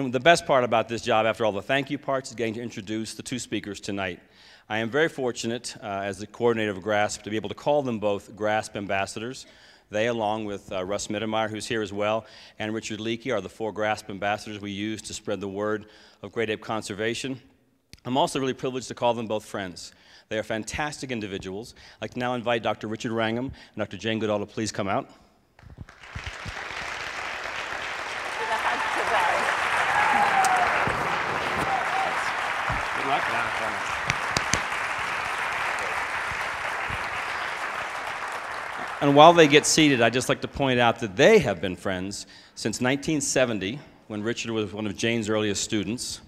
And the best part about this job, after all the thank you parts, is getting to introduce the two speakers tonight. I am very fortunate, uh, as the coordinator of GRASP, to be able to call them both GRASP ambassadors. They, along with uh, Russ Mittermeier, who's here as well, and Richard Leakey, are the four GRASP ambassadors we use to spread the word of great ape conservation. I'm also really privileged to call them both friends. They are fantastic individuals. I'd like to now invite Dr. Richard Wrangham and Dr. Jane Goodall to please come out. Good luck. And while they get seated, I'd just like to point out that they have been friends since 1970, when Richard was one of Jane's earliest students.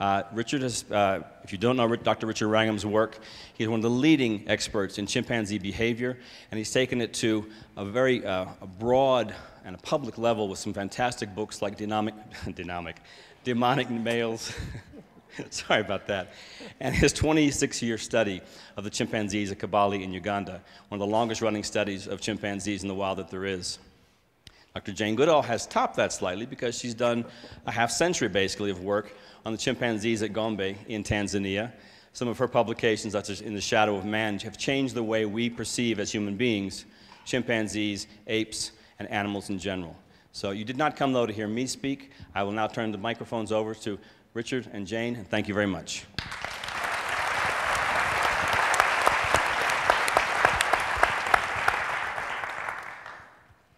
Uh, Richard has, uh, if you don't know Dr. Richard Wrangham's work, he's one of the leading experts in chimpanzee behavior, and he's taken it to a very uh, a broad and a public level with some fantastic books like Dynamic, Dynamic, Demonic Males. Sorry about that. And his 26 year study of the chimpanzees at Kibale in Uganda, one of the longest running studies of chimpanzees in the wild that there is. Dr. Jane Goodall has topped that slightly because she's done a half century basically of work on the chimpanzees at Gombe in Tanzania. Some of her publications, such as In the Shadow of Man, have changed the way we perceive as human beings chimpanzees, apes, and animals in general. So you did not come, though, to hear me speak. I will now turn the microphones over to Richard and Jane, and thank you very much.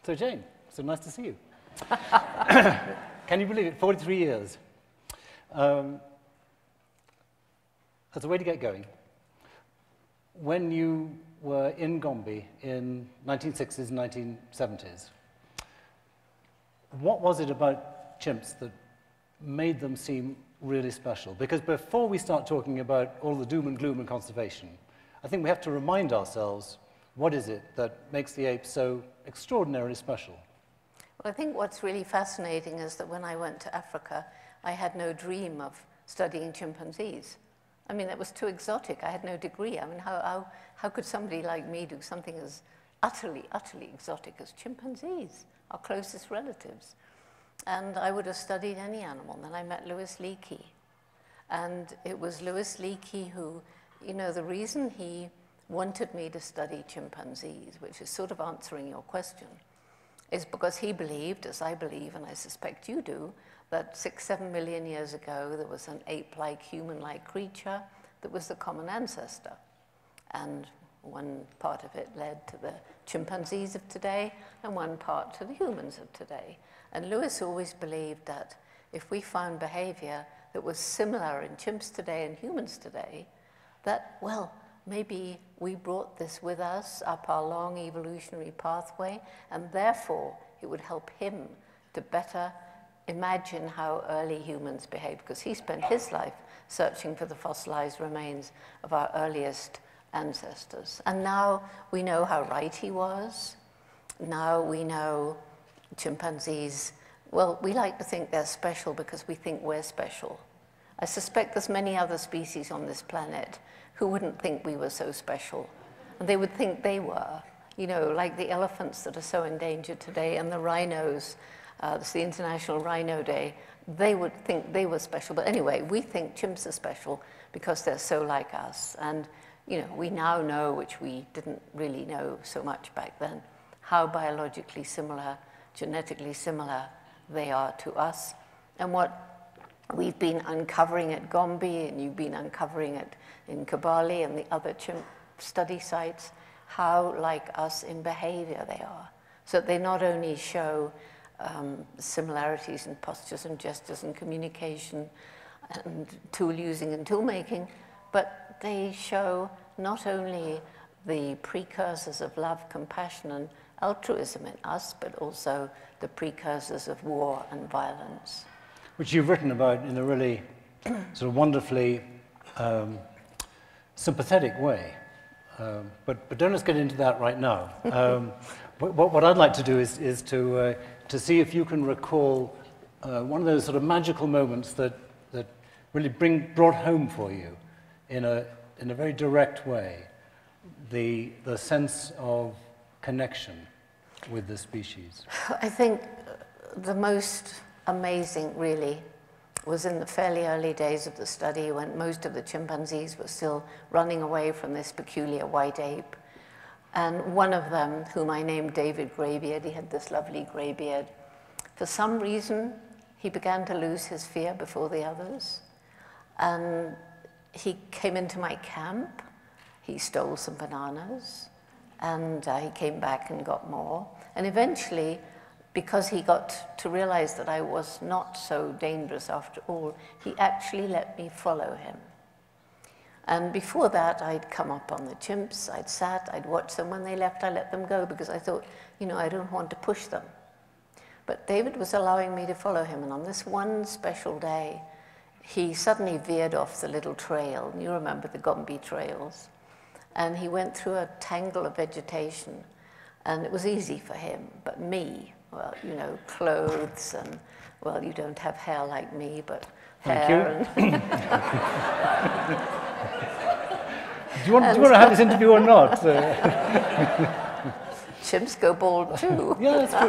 So, Jane, so nice to see you. Can you believe it? 43 years. Um, as a way to get going, when you were in Gombe in 1960s and 1970s, what was it about chimps that made them seem really special. Because before we start talking about all the doom and gloom and conservation, I think we have to remind ourselves what is it that makes the apes so extraordinarily special? Well, I think what's really fascinating is that when I went to Africa, I had no dream of studying chimpanzees. I mean, that was too exotic. I had no degree. I mean, how, how, how could somebody like me do something as utterly, utterly exotic as chimpanzees, our closest relatives? And I would have studied any animal. And then I met Louis Leakey. And it was Louis Leakey who, you know, the reason he wanted me to study chimpanzees, which is sort of answering your question, is because he believed, as I believe, and I suspect you do, that six, seven million years ago there was an ape-like, human-like creature that was the common ancestor. And one part of it led to the chimpanzees of today, and one part to the humans of today. And Louis always believed that if we found behavior that was similar in chimps today and humans today, that, well, maybe we brought this with us up our long evolutionary pathway, and therefore it would help him to better imagine how early humans behaved, because he spent his life searching for the fossilized remains of our earliest ancestors. And now we know how right he was. Now we know chimpanzees, well, we like to think they're special because we think we're special. I suspect there's many other species on this planet who wouldn't think we were so special. And they would think they were, you know, like the elephants that are so endangered today and the rhinos. Uh, it's the International Rhino Day. They would think they were special. But anyway, we think chimps are special because they're so like us. And, you know, we now know, which we didn't really know so much back then, how biologically similar genetically similar they are to us. And what we've been uncovering at Gombe, and you've been uncovering it in Kibale and the other chimp study sites, how like us in behavior they are. So they not only show um, similarities in postures and gestures and communication and tool using and tool making, but they show not only the precursors of love, compassion, and altruism in us, but also the precursors of war and violence. Which you've written about in a really sort of wonderfully um, sympathetic way. Um, but, but don't let's get into that right now. Um, what, what, I'd like to do is, is to, uh, to see if you can recall uh, one of those sort of magical moments that, that really bring, brought home for you in a, in a very direct way the, the sense of connection with the species? I think the most amazing, really, was in the fairly early days of the study when most of the chimpanzees were still running away from this peculiar white ape. And one of them, whom I named David Greybeard, he had this lovely grey beard. For some reason, he began to lose his fear before the others. And he came into my camp. He stole some bananas. And uh, he came back and got more. And eventually, because he got to realize that I was not so dangerous after all, he actually let me follow him. And before that, I'd come up on the chimps, I'd sat, I'd watched them. When they left, I let them go because I thought, you know, I don't want to push them. But David was allowing me to follow him, and on this one special day, he suddenly veered off the little trail. You remember the Gombe trails. And he went through a tangle of vegetation, and it was easy for him. But me, well, you know, clothes and, well, you don't have hair like me, but Thank hair you. do, you want, do you want to have this interview or not? Uh, chimps go bald too. yeah, that's true.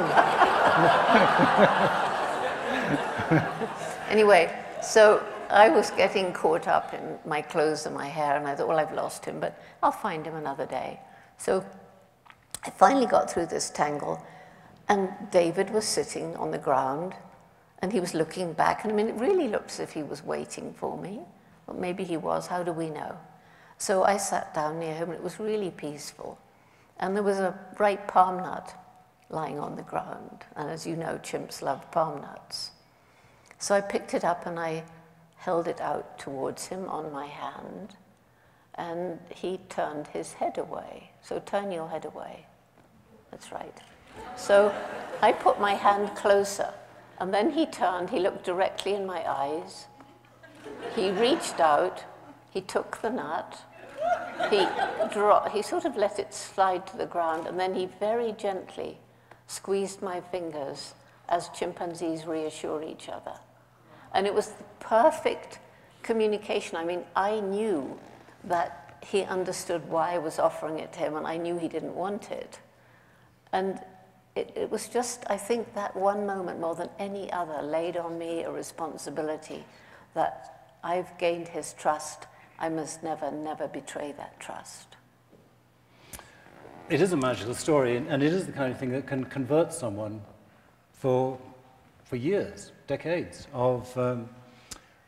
Anyway, so I was getting caught up in my clothes and my hair, and I thought, well, I've lost him, but I'll find him another day. So I finally got through this tangle, and David was sitting on the ground, and he was looking back. And I mean, it really looked as if he was waiting for me. Well, maybe he was, how do we know? So I sat down near him, and it was really peaceful. And there was a ripe palm nut lying on the ground. And as you know, chimps love palm nuts. So I picked it up and I held it out towards him on my hand, and he turned his head away. So turn your head away. That's right. So I put my hand closer, and then he turned, he looked directly in my eyes. He reached out, he took the nut, he, dro- he sort of let it slide to the ground, and then he very gently squeezed my fingers as chimpanzees reassure each other. And it was the perfect communication. I mean, I knew that he understood why I was offering it to him, and I knew he didn't want it. And it, it was just, I think, that one moment more than any other laid on me a responsibility that I've gained his trust. I must never, never betray that trust. It is a magical story, and, and it is the kind of thing that can convert someone for, for years, decades of, um,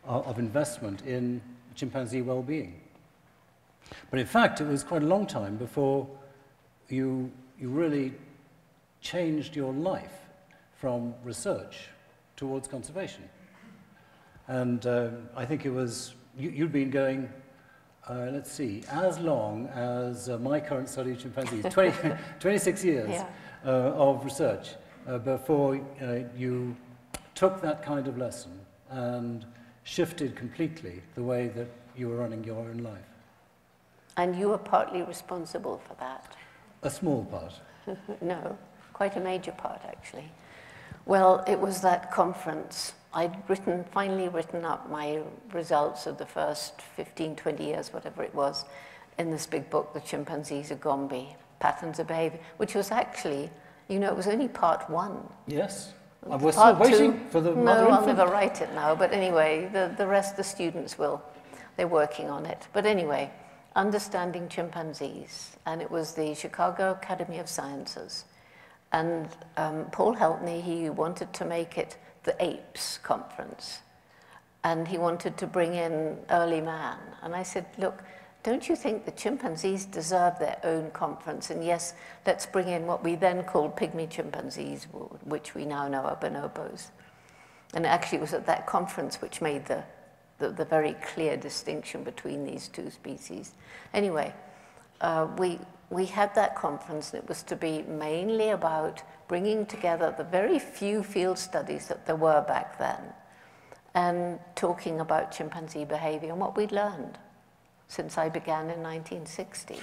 of investment in chimpanzee well-being. But in fact, it was quite a long time before you, you really changed your life from research towards conservation. And um, I think it was, you, you'd been going, uh, let's see, as long as uh, my current study of chimpanzees, 20, 26 years Yeah. uh, of research uh, before uh, you took that kind of lesson and shifted completely the way that you were running your own life. And you were partly responsible for that. A small part. no, quite a major part actually. Well, it was that conference. I'd written, finally written up my results of the first 15, 20 years, whatever it was, in this big book, The Chimpanzees of Gombe, Patterns of Behavior, which was actually, you know, it was only part one. Yes. And we're still waiting two- for the no, mother I'll never write it now. But anyway, the, the rest the students will. They're working on it. But anyway, Understanding Chimpanzees. And it was the Chicago Academy of Sciences. And um, Paul helped me. He wanted to make it the Apes Conference. And he wanted to bring in early man. And I said, look, don't you think the chimpanzees deserve their own conference? And yes, let's bring in what we then called pygmy chimpanzees, which we now know are bonobos. And actually, it was at that conference which made the, the, the very clear distinction between these two species. Anyway, uh, we, we had that conference, and it was to be mainly about bringing together the very few field studies that there were back then and talking about chimpanzee behavior and what we'd learned since I began in 1960.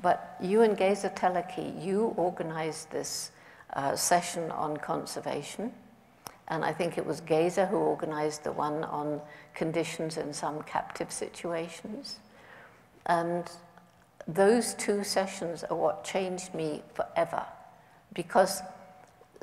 But you and Geza Teleki, you organized this uh, session on conservation. And I think it was Geza who organized the one on conditions in some captive situations. And those two sessions are what changed me forever. Because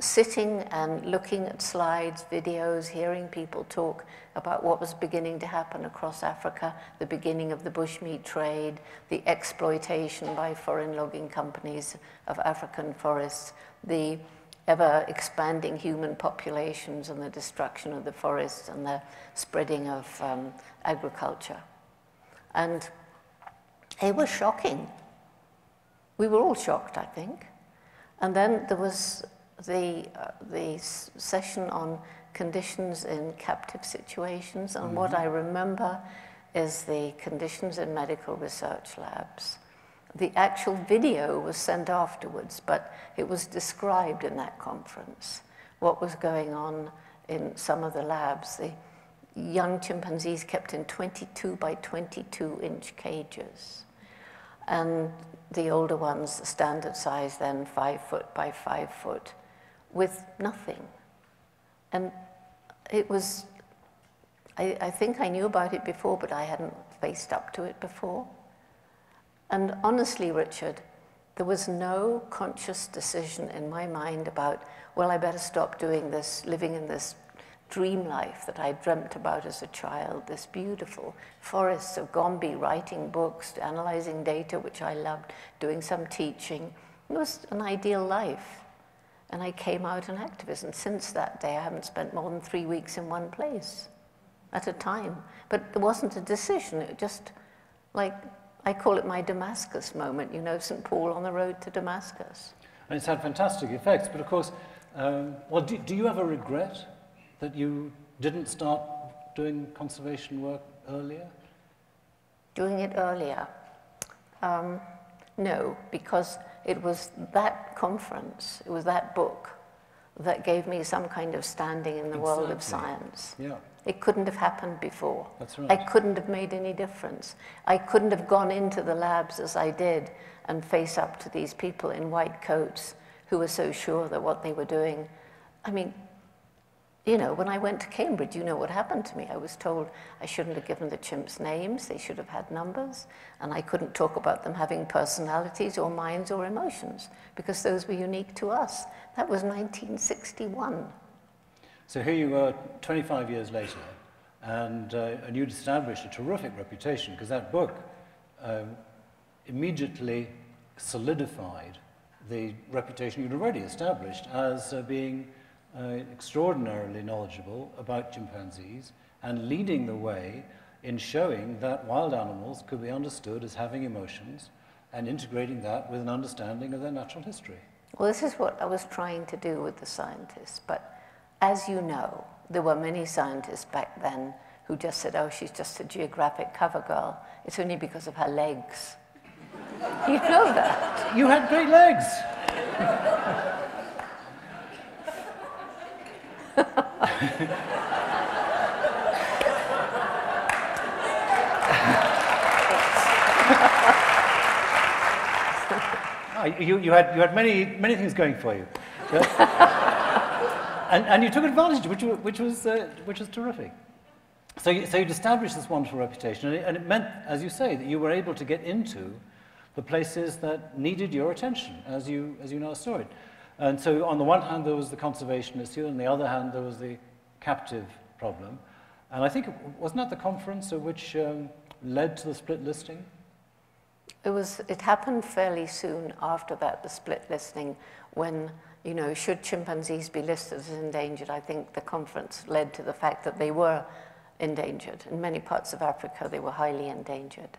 sitting and looking at slides, videos, hearing people talk about what was beginning to happen across Africa, the beginning of the bushmeat trade, the exploitation by foreign logging companies of African forests, the ever expanding human populations and the destruction of the forests and the spreading of um, agriculture. And it was shocking. We were all shocked, I think. And then there was the, uh, the session on conditions in captive situations, and mm -hmm. what I remember is the conditions in medical research labs. The actual video was sent afterwards, but it was described in that conference what was going on in some of the labs. The young chimpanzees kept in 22 by 22 inch cages, and the older ones, the standard size, then five foot by five foot with nothing. And it was, I, I, think I knew about it before, but I hadn't faced up to it before. And honestly, Richard, there was no conscious decision in my mind about, well, I better stop doing this, living in this dream life that I dreamt about as a child, this beautiful forests of Gombe, writing books, analyzing data, which I loved, doing some teaching. It was an ideal life. And I came out an activist. And since that day, I haven't spent more than three weeks in one place at a time. But it wasn't a decision. It just, like, I call it my Damascus moment, you know, St. Paul on the road to Damascus. And it's had fantastic effects. But of course, um, well, do, do you ever regret that you didn't start doing conservation work earlier? Doing it earlier? Um, no, because it was that conference, it was that book that gave me some kind of standing in the exactly. world of science. Yeah. It couldn't have happened before. That's right. I couldn't have made any difference. I couldn't have gone into the labs as I did and face up to these people in white coats who were so sure that what they were doing. I mean, you know, when I went to Cambridge, you know what happened to me. I was told I shouldn't have given the chimps names, they should have had numbers, and I couldn't talk about them having personalities or minds or emotions, because those were unique to us. That was 1961. So here you were 25 years later, and, uh, and you'd established a terrific reputation, because that book um, immediately solidified the reputation you'd already established as uh, being uh, extraordinarily knowledgeable about chimpanzees and leading the way in showing that wild animals could be understood as having emotions and integrating that with an understanding of their natural history. Well, this is what I was trying to do with the scientists, but as you know, there were many scientists back then who just said, oh, she's just a geographic cover girl. It's only because of her legs. you know that. You had great legs. oh, you, you, had, you had many, many things going for you. and, and you took advantage, which, which, was, uh, which was terrific. So, you, so you'd established this wonderful reputation, and it, and it meant, as you say, that you were able to get into the places that needed your attention, as you, as you now saw it. And so on the one hand, there was the conservation issue, and on the other hand, there was the captive problem. And I think, it, wasn't that the conference which um, led to the split listing? It was, it happened fairly soon after that, the split listing, when, you know, should chimpanzees be listed as endangered, I think the conference led to the fact that they were endangered. In many parts of Africa, they were highly endangered.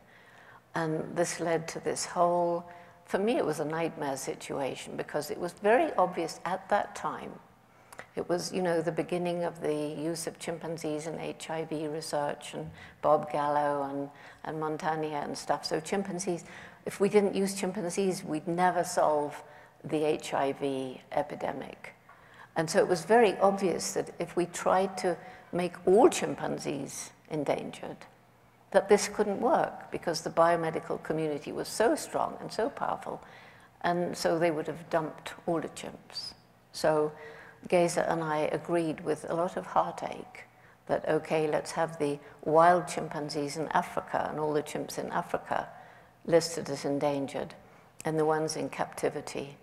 And this led to this whole, for me, it was a nightmare situation because it was very obvious at that time it was, you know, the beginning of the use of chimpanzees in HIV research and Bob Gallo and, and Montagnier and stuff. So chimpanzees, if we didn't use chimpanzees, we'd never solve the HIV epidemic. And so it was very obvious that if we tried to make all chimpanzees endangered, that this couldn't work because the biomedical community was so strong and so powerful, and so they would have dumped all the chimps. So Geza and I agreed with a lot of heartache that, okay, let's have the wild chimpanzees in Africa and all the chimps in Africa listed as endangered and the ones in captivity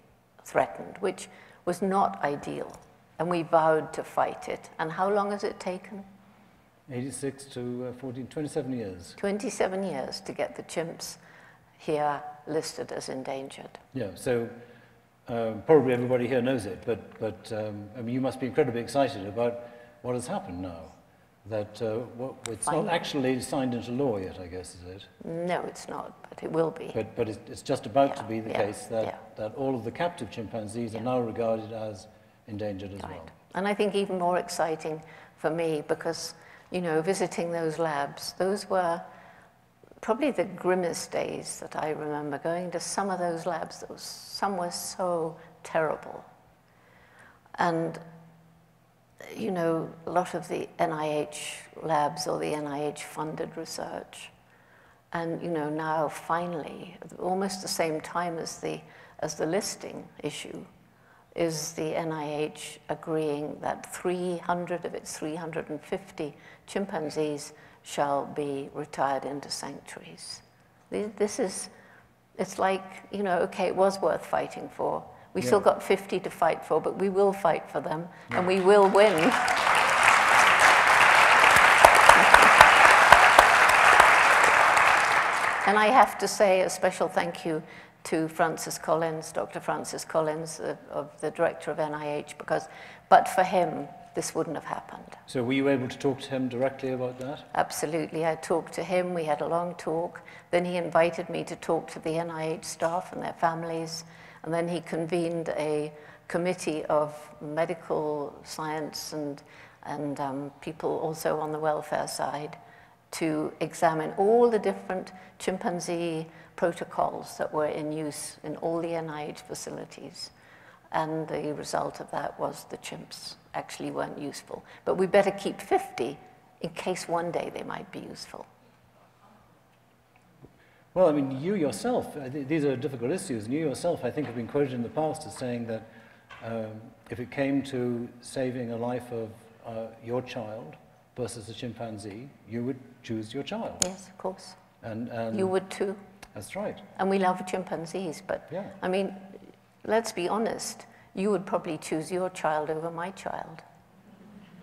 threatened, which was not ideal. And we vowed to fight it. And how long has it taken? 86 to uh, 14, 27 years. 27 years to get the chimps here listed as endangered. Yeah, so um, probably everybody here knows it, but, but um, I mean, you must be incredibly excited about what has happened now. That uh, what, it's Finally. not actually signed into law yet, I guess, is it? No, it's not, but it will be. But, but it's, it's just about to be the yeah, case that, yeah. that all of the captive chimpanzees are now regarded as endangered as Right. well. And I think even more exciting for me because, you know, visiting those labs, those were probably the grimmest days that I remember going to some of those labs. Some were so terrible. And, you know, a lot of the NIH labs or the NIH funded research. And, you know, now finally, almost the same time as the, as the listing issue, is the NIH agreeing that 300 of its 350 chimpanzees shall be retired into sanctuaries. This is, it's like, you know, okay, it was worth fighting for. We still got 50 to fight for, but we will fight for them and we will win. And I have to say a special thank you to Francis Collins, Dr. Francis Collins, uh, of the director of NIH, because but for him, this wouldn't have happened. So were you able to talk to him directly about that? Absolutely. I talked to him, we had a long talk. Then he invited me to talk to the NIH staff and their families. And then he convened a committee of medical science and, and um, people also on the welfare side to examine all the different chimpanzee protocols that were in use in all the NIH facilities. And the result of that was the chimps actually weren't useful. But we better keep 50 in case one day they might be useful. Well, I mean, you yourself, uh, th- these are difficult issues, and you yourself, I think, have been quoted in the past as saying that um, if it came to saving a life of uh, your child versus a chimpanzee, you would choose your child. Yes, of course. And, and You would too. That's right. And we love chimpanzees, but Yeah. I mean, let's be honest. You would probably choose your child over my child.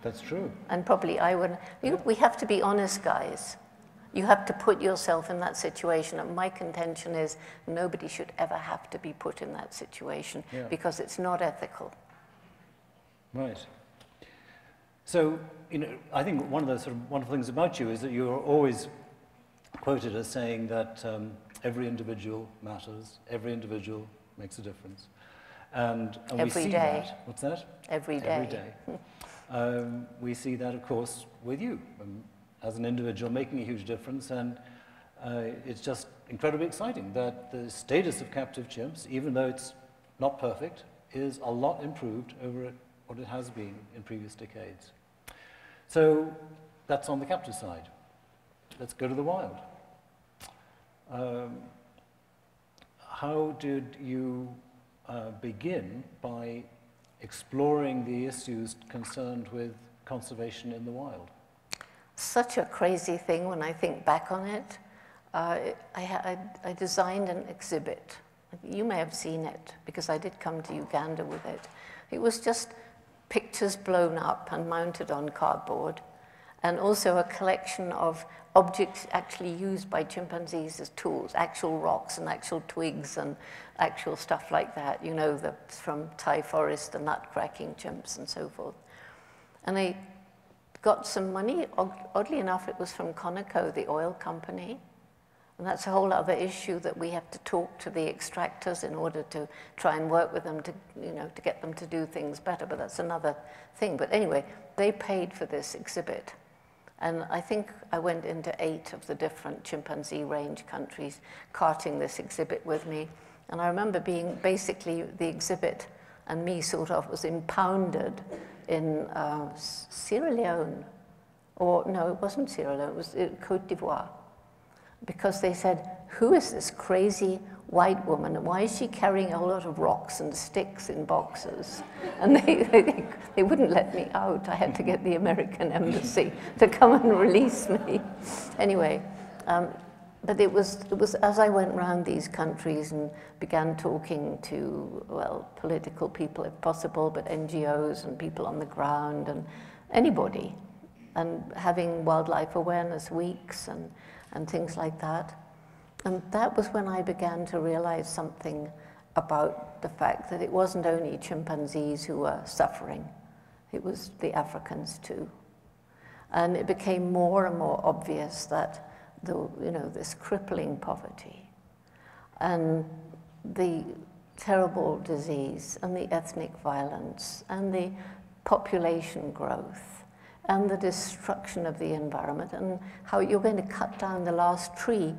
That's true. And probably I would. You, we have to be honest, guys. You have to put yourself in that situation. And my contention is nobody should ever have to be put in that situation Yeah. because it's not ethical. Right. So, you know, I think one of the sort of wonderful things about you is that you're always quoted as saying that um, every individual matters, every individual makes a difference. And, and Every we see day. that. What's that? Every day. Every day. um, we see that, of course, with you um, as an individual making a huge difference. And uh, it's just incredibly exciting that the status of captive chimps, even though it's not perfect, is a lot improved over what it has been in previous decades. So that's on the captive side. Let's go to the wild. Um, how did you uh, begin by exploring the issues concerned with conservation in the wild? Such a crazy thing when I think back on it. Uh, I, I, I designed an exhibit. You may have seen it because I did come to Uganda with it. It was just pictures blown up and mounted on cardboard, and also a collection of objects actually used by chimpanzees as tools, actual rocks and actual twigs and actual stuff like that, you know, the, from Taï forest, the nut cracking chimps and so forth. And I got some money. Oddly enough, it was from Conoco, the oil company. And that's a whole other issue that we have to talk to the extractors in order to try and work with them to, you know, to get them to do things better. But that's another thing. But anyway, they paid for this exhibit. And I think I went into eight of the different chimpanzee range countries carting this exhibit with me. And I remember being basically the exhibit and me sort of was impounded in uh, Sierra Leone. Or no, it wasn't Sierra Leone, it was uh, Cote d'Ivoire because they said, Who is this crazy white woman and why is she carrying a lot of rocks and sticks in boxes? And they, they, they wouldn't let me out. I had to get the American embassy to come and release me. Anyway, um, but it was, it was as I went around these countries and began talking to, well, political people if possible, but NGOs and people on the ground and anybody, and having wildlife awareness weeks and, and things like that. And that was when I began to realize something about the fact that it wasn't only chimpanzees who were suffering, it was the Africans too. And it became more and more obvious that the, you know, this crippling poverty and the terrible disease and the ethnic violence and the population growth and the destruction of the environment and how you're going to cut down the last tree,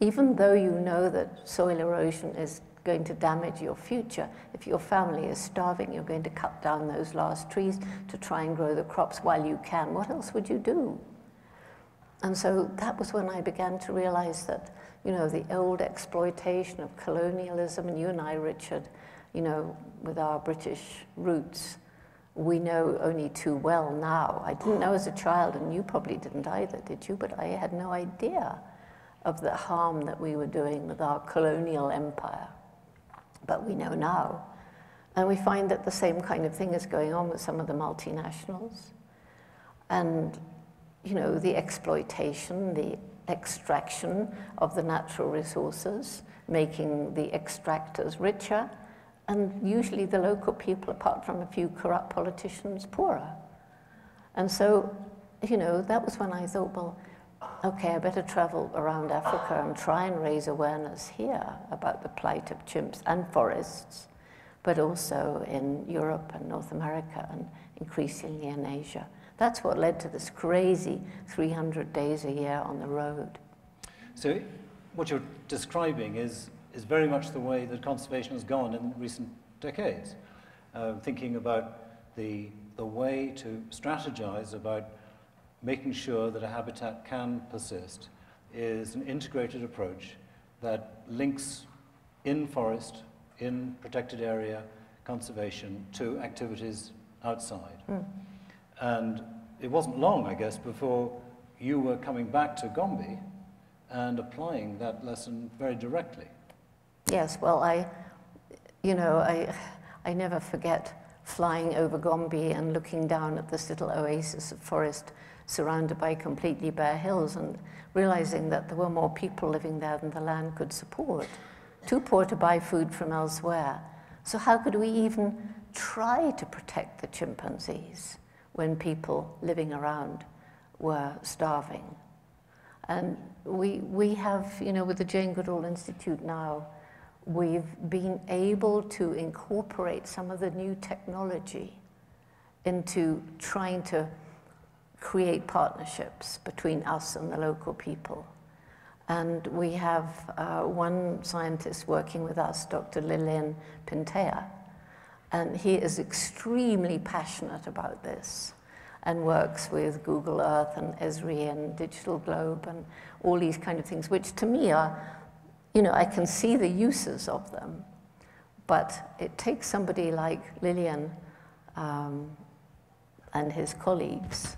even though you know that soil erosion is going to damage your future. If your family is starving, you're going to cut down those last trees to try and grow the crops while you can. What else would you do? And so that was when I began to realize that, you know, the old exploitation of colonialism, and you and I, Richard, you know, with our British roots, we know only too well now. I didn't know as a child, and you probably didn't either, did you? But I had no idea of the harm that we were doing with our colonial empire. But we know now. And we find that the same kind of thing is going on with some of the multinationals. And you know, the exploitation, the extraction of the natural resources, making the extractors richer, and usually the local people, apart from a few corrupt politicians, poorer. And so, you know, that was when I thought, well, okay, I better travel around Africa and try and raise awareness here about the plight of chimps and forests, but also in Europe and North America and increasingly in Asia. That's what led to this crazy 300 days a year on the road. So what you're describing is, is very much the way that conservation has gone in recent decades. Uh, thinking about the, the way to strategize about making sure that a habitat can persist is an integrated approach that links in forest, in protected area conservation to activities outside. Mm. And it wasn't long, I guess, before you were coming back to Gombe and applying that lesson very directly. Yes, well, I, you know, I, I never forget flying over Gombe and looking down at this little oasis of forest surrounded by completely bare hills and realizing that there were more people living there than the land could support, too poor to buy food from elsewhere. So how could we even try to protect the chimpanzees? when people living around were starving. And we, we have, you know, with the Jane Goodall Institute now, we've been able to incorporate some of the new technology into trying to create partnerships between us and the local people. And we have uh, one scientist working with us, Dr. Lilian Pintea, and he is extremely passionate about this and works with Google Earth and Esri and Digital Globe and all these kind of things, which to me are, you know, I can see the uses of them, but it takes somebody like Lilian um, and his colleagues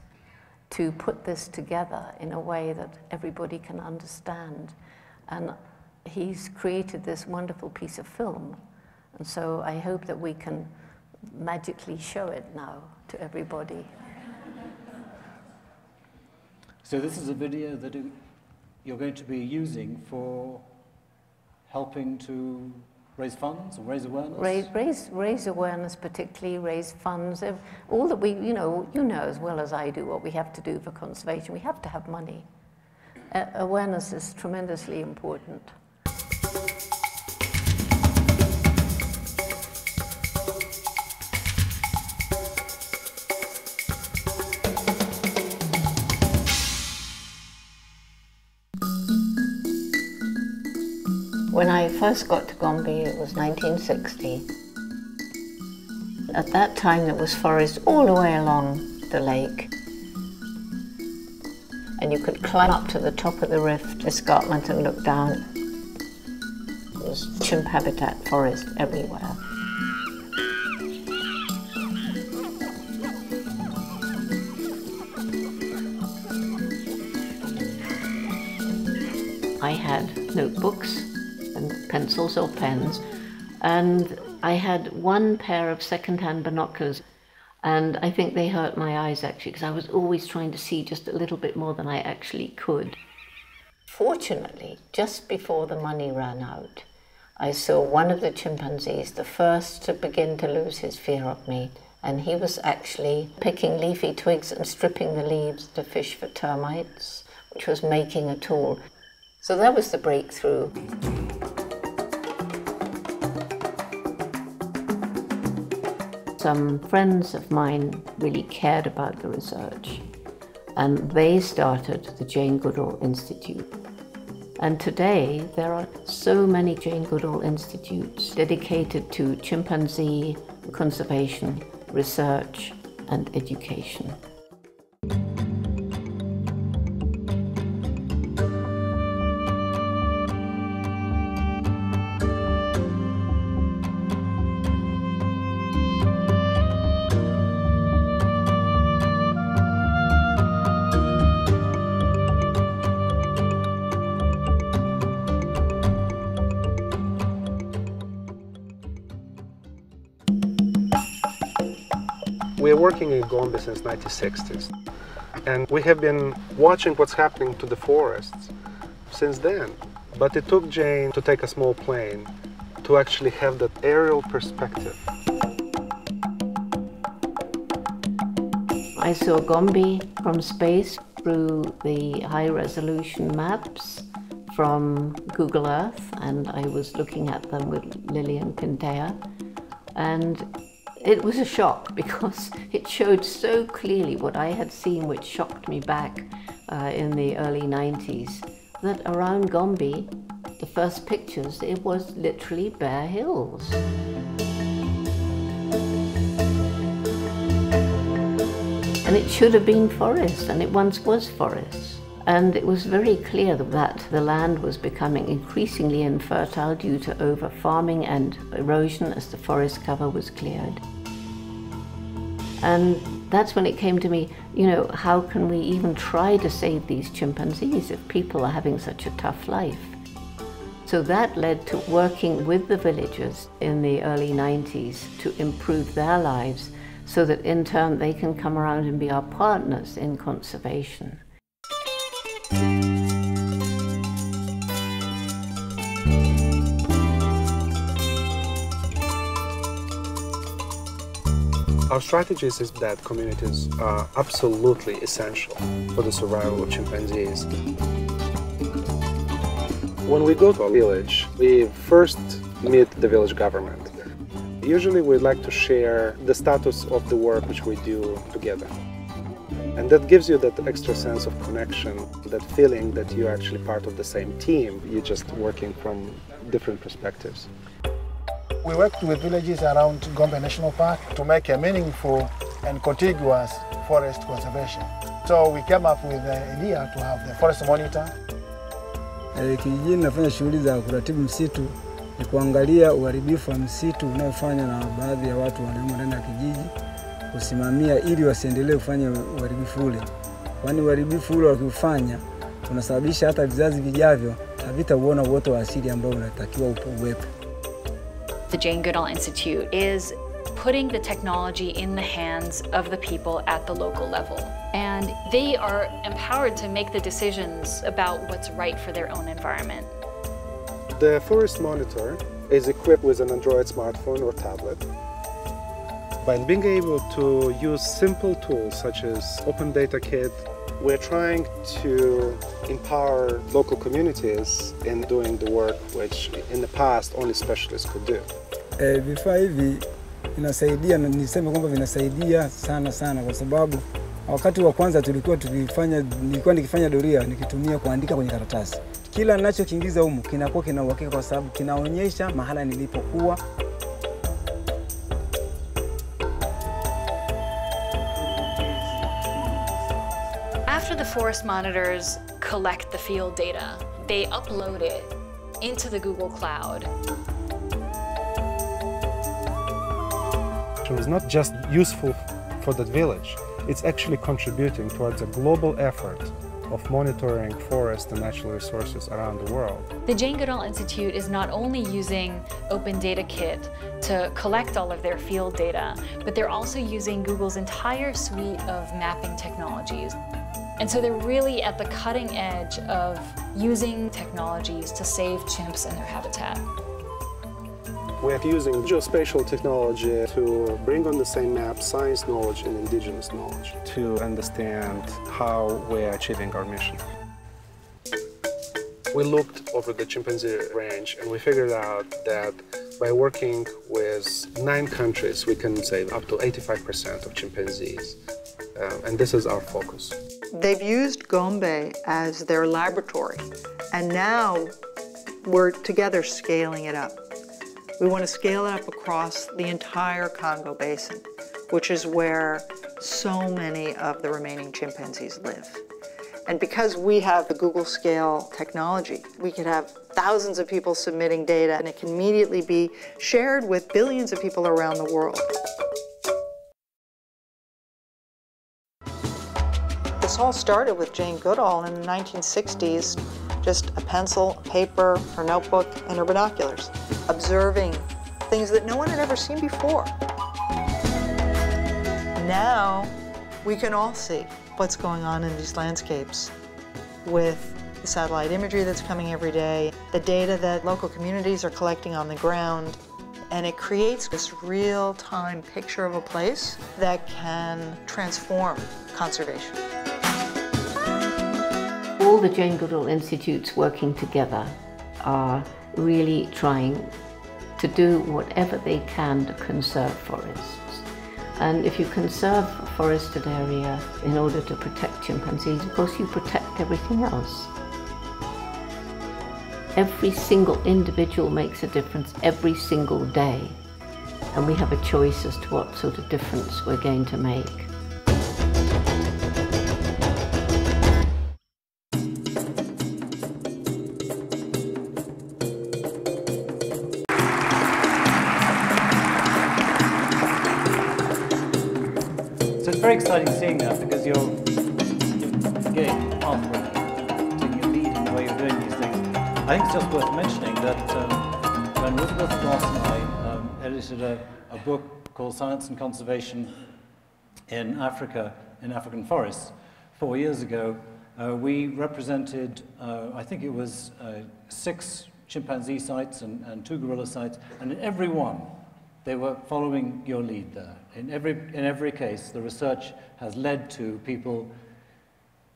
to put this together in a way that everybody can understand. And he's created this wonderful piece of film and so I hope that we can magically show it now to everybody. So this is a video that you're going to be using for helping to raise funds or raise awareness? Raise, raise, raise awareness, particularly raise funds. All that we, you know, you know as well as I do what we have to do for conservation. We have to have money. Uh, awareness is tremendously important. First got to Gombe, it was 1960. At that time, there was forest all the way along the lake. And you could climb up to the top of the rift escarpment and look down. There was chimp habitat forest everywhere. I had notebooks pencils or pens, and I had one pair of second-hand binoculars, and I think they hurt my eyes actually because I was always trying to see just a little bit more than I actually could. Fortunately, just before the money ran out, I saw one of the chimpanzees, the first to begin to lose his fear of me, and he was actually picking leafy twigs and stripping the leaves to fish for termites, which was making a tool. So that was the breakthrough. Some friends of mine really cared about the research, and they started the Jane Goodall Institute. And today, there are so many Jane Goodall Institutes dedicated to chimpanzee conservation, research, and education. Working in Gombe since 1960s, and we have been watching what's happening to the forests since then. But it took Jane to take a small plane to actually have that aerial perspective. I saw Gombe from space through the high resolution maps from Google Earth, and I was looking at them with Lilian Pintea. And it was a shock because it showed so clearly what I had seen, which shocked me back uh, in the early 90s, that around Gombe, the first pictures, it was literally bare hills. And it should have been forest, and it once was forest. And it was very clear that the land was becoming increasingly infertile due to over farming and erosion as the forest cover was cleared. And that's when it came to me, you know, how can we even try to save these chimpanzees if people are having such a tough life? So that led to working with the villagers in the early 90s to improve their lives so that in turn they can come around and be our partners in conservation. Our strategies is that communities are absolutely essential for the survival of chimpanzees. When we go to a village, we first meet the village government. Usually we'd like to share the status of the work which we do together. And that gives you that extra sense of connection, that feeling that you're actually part of the same team. You're just working from different perspectives. We worked with villages around Gombe National Park to make a meaningful and contiguous forest conservation. So we came up with the idea to have the forest monitor. Eh, e, kijijini nafanya shughuli za kuratibu msitu ni kuangalia uharibifu wa msitu unaofanywa na baadhi ya watu waliomo ndani ya kijiji, kusimamia ili wasiendelee kufanya uharibifu ule, kwani uharibifu ule wakiufanya unasababisha hata vizazi vijavyo havitauona uoto wa asili ambao unatakiwa uwepo. The Jane Goodall Institute is putting the technology in the hands of the people at the local level. And they are empowered to make the decisions about what's right for their own environment. The Forest Monitor is equipped with an Android smartphone or tablet. By being able to use simple tools such as Open Data Kit, we're trying to empower local communities in doing the work which in the past only specialists could do. E, vifaa hivi vinasaidia na niseme kwamba vinasaidia sana sana, kwa sababu wakati wa kwanza tulikuwa tukifanya, nilikuwa nikifanya doria nikitumia kuandika kwenye karatasi. Kila ninachokiingiza humu kinakuwa kina uhakika, kwa sababu kinaonyesha mahala nilipokuwa. The forest monitors collect the field data, they upload it into the Google Cloud. It's not just useful for that village, it's actually contributing towards a global effort of monitoring forest and natural resources around the world. The Jane Goodall Institute is not only using Open Data Kit to collect all of their field data, but they're also using Google's entire suite of mapping technologies. And so they're really at the cutting edge of using technologies to save chimps and their habitat. We're using geospatial technology to bring on the same map science knowledge and indigenous knowledge to understand how we're achieving our mission. We looked over the chimpanzee range and we figured out that by working with nine countries, we can save up to 85% of chimpanzees. Um, and this is our focus. They've used Gombe as their laboratory, and now we're together scaling it up. We want to scale it up across the entire Congo Basin, which is where so many of the remaining chimpanzees live. And because we have the Google scale technology, we could have thousands of people submitting data and it can immediately be shared with billions of people around the world. All started with Jane Goodall in the 1960s, just a pencil, paper, her notebook, and her binoculars, observing things that no one had ever seen before. Now, we can all see what's going on in these landscapes with the satellite imagery that's coming every day, the data that local communities are collecting on the ground, and it creates this real-time picture of a place that can transform conservation. All the Jane Goodall Institutes working together are really trying to do whatever they can to conserve forests. And if you conserve a forested area in order to protect chimpanzees, of course you protect everything else. Every single individual makes a difference every single day. And we have a choice as to what sort of difference we're going to make. Exciting seeing that because you're, you're getting a lead in the way you're doing these things. I think it's just worth mentioning that um, when Elizabeth Ross and I um, edited a, a book called Science and Conservation in Africa, in African forests, four years ago, uh, we represented, uh, I think it was uh, six chimpanzee sites and, and two gorilla sites, and in every one, they were following your lead there. In every, in every case, the research has led to people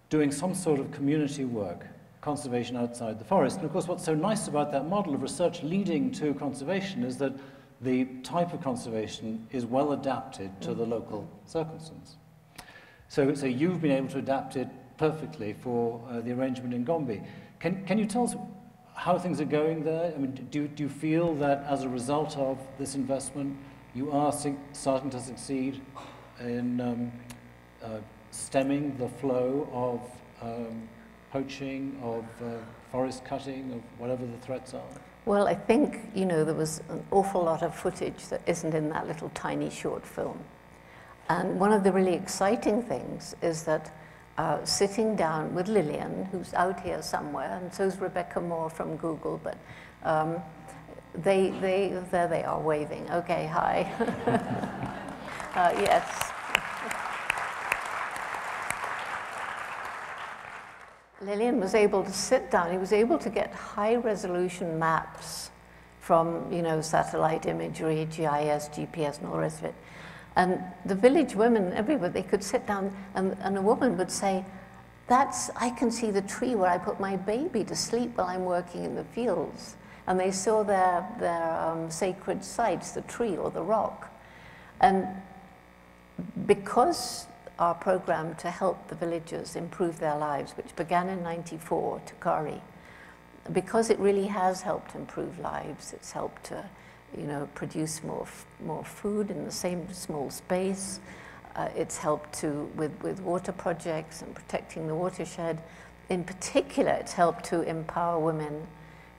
doing some sort of community work, conservation outside the forest. And of course, what's so nice about that model of research leading to conservation is that the type of conservation is well adapted to the local circumstance. So, so you've been able to adapt it perfectly for uh, the arrangement in Gombe. Can, can you tell us how things are going there? I mean, do, do you feel that as a result of this investment, you are starting to succeed in um, uh, stemming the flow of um, poaching, of uh, forest cutting, of whatever the threats are? Well, I think, you know, there was an awful lot of footage that isn't in that little tiny short film. And one of the really exciting things is that uh, sitting down with Lilian, who's out here somewhere, and so is Rebecca Moore from Google, but um, they, they, there they are waving. Okay, hi. uh, yes. Lilian was able to sit down, he was able to get high resolution maps from, you know, satellite imagery, GIS, GPS, and all the rest of it. And the village women everywhere, they could sit down and, and a woman would say, that's, I can see the tree where I put my baby to sleep while I'm working in the fields. And they saw their, their um, sacred sites, the tree or the rock. And because our program to help the villagers improve their lives, which began in 94, TACARE, because it really has helped improve lives, it's helped to you know, produce more, more food in the same small space. Uh, it's helped to, with, with water projects and protecting the watershed. In particular, it's helped to empower women,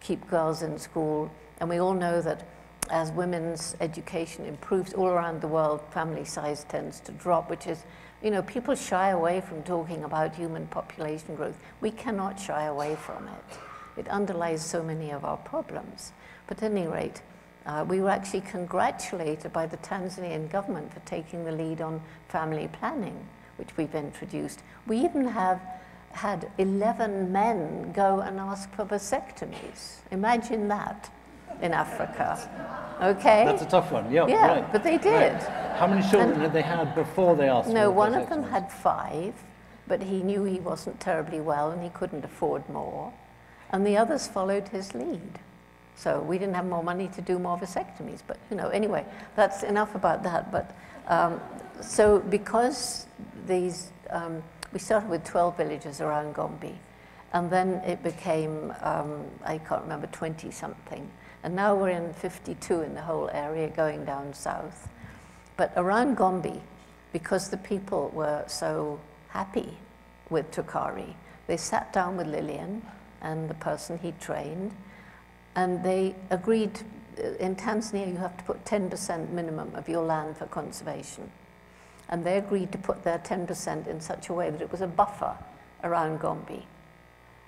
keep girls in school. And we all know that as women's education improves all around the world, family size tends to drop, which is, you know, people shy away from talking about human population growth. We cannot shy away from it. It underlies so many of our problems. But at any rate, uh, we were actually congratulated by the Tanzanian government for taking the lead on family planning, which we've introduced. We even have had 11 men go and ask for vasectomies. Imagine that in Africa. Okay? That's a tough one, yeah. Yeah, right, but they did. right. How many children And- had they had before they asked No, one of them had five, but he knew he wasn't terribly well and he couldn't afford more. And the others followed his lead. So we didn't have more money to do more vasectomies. But, you know, anyway, that's enough about that. But um, so because these, um, we started with 12 villages around Gombe, and then it became, um, I can't remember, 20 something. And now we're in 52 in the whole area going down south. But around Gombe, because the people were so happy with TACARE, they sat down with Lilian and the person he trained, and they agreed uh, in Tanzania you have to put 10% minimum of your land for conservation. And they agreed to put their 10% in such a way that it was a buffer around Gombe.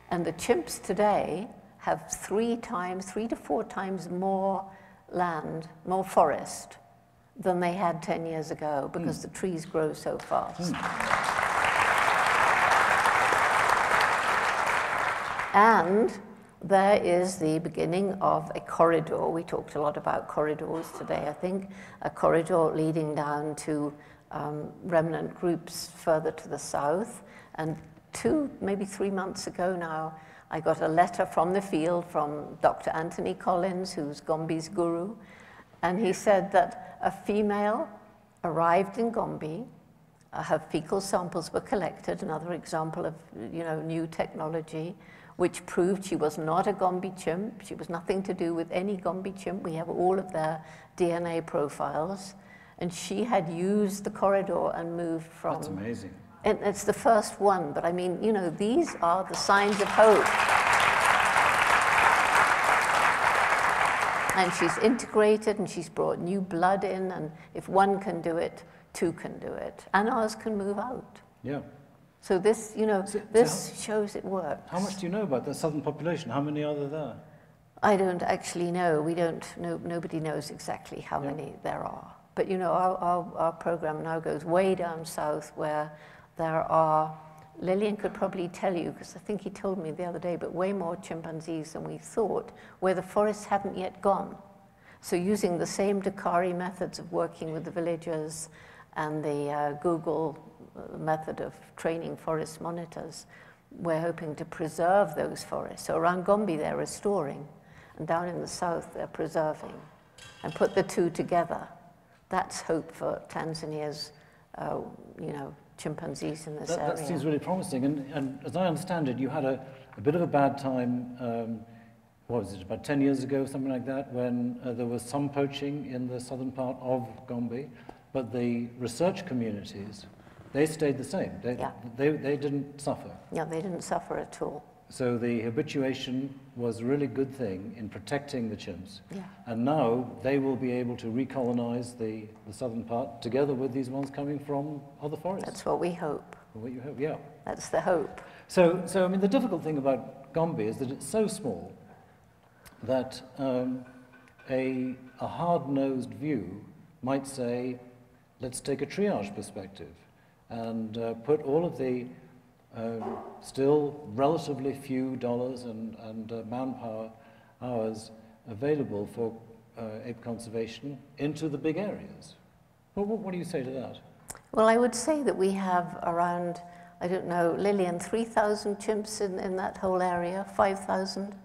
And the chimps today have three times, three to four times more land, more forest than they had 10 years ago because the trees grow so fast. And there is the beginning of a corridor. We talked a lot about corridors today, I think. A corridor leading down to um, remnant groups further to the south. And two, maybe three months ago now, I got a letter from the field from Dr. Anthony Collins, who's Gombe's guru. And he said that a female arrived in Gombe, her fecal samples were collected, another example of you know, new technology, which proved she was not a Gombe chimp. She was nothing to do with any Gombe chimp. We have all of their DNA profiles. And she had used the corridor and moved from. That's amazing. And it's the first one, but I mean, you know, these are the signs of hope. And she's integrated and she's brought new blood in, and if one can do it, two can do it. And ours can move out. Yeah. So this, you know, So- so this shows it works. How much do you know about the southern population? How many are there there? I don't actually know. We don't know, nobody knows exactly how Yeah. many there are. But you know, our, our, our program now goes way down south where there are, Lilian could probably tell you, because I think he told me the other day, but way more chimpanzees than we thought, where the forests haven't yet gone. So using the same TACARE methods of working with the villagers and the uh, Google method of training forest monitors, we're hoping to preserve those forests. So around Gombe, they're restoring, and down in the south, they're preserving. And put the two together. That's hope for Tanzania's, uh, you know, chimpanzees in this That, area. that seems really promising. And, and as I understand it, you had a, a bit of a bad time, um, what was it, about 10 years ago, something like that, when uh, there was some poaching in the southern part of Gombe, but the research communities, they stayed the same. They, Yeah. they, they didn't suffer. Yeah, they didn't suffer at all. So the habituation was a really good thing in protecting the chimps. Yeah. And now they will be able to recolonize the, the southern part together with these ones coming from other forests. That's what we hope. what you hope, yeah. That's the hope. So, so I mean, the difficult thing about Gombe is that it's so small that um, a, a hard-nosed view might say, let's take a triage perspective and uh, put all of the um, still relatively few dollars and, and uh, manpower hours available for uh, ape conservation into the big areas. Well, what, what do you say to that? Well, I would say that we have around, I don't know, Lilian, 3,000 chimps in, in that whole area, 5,000?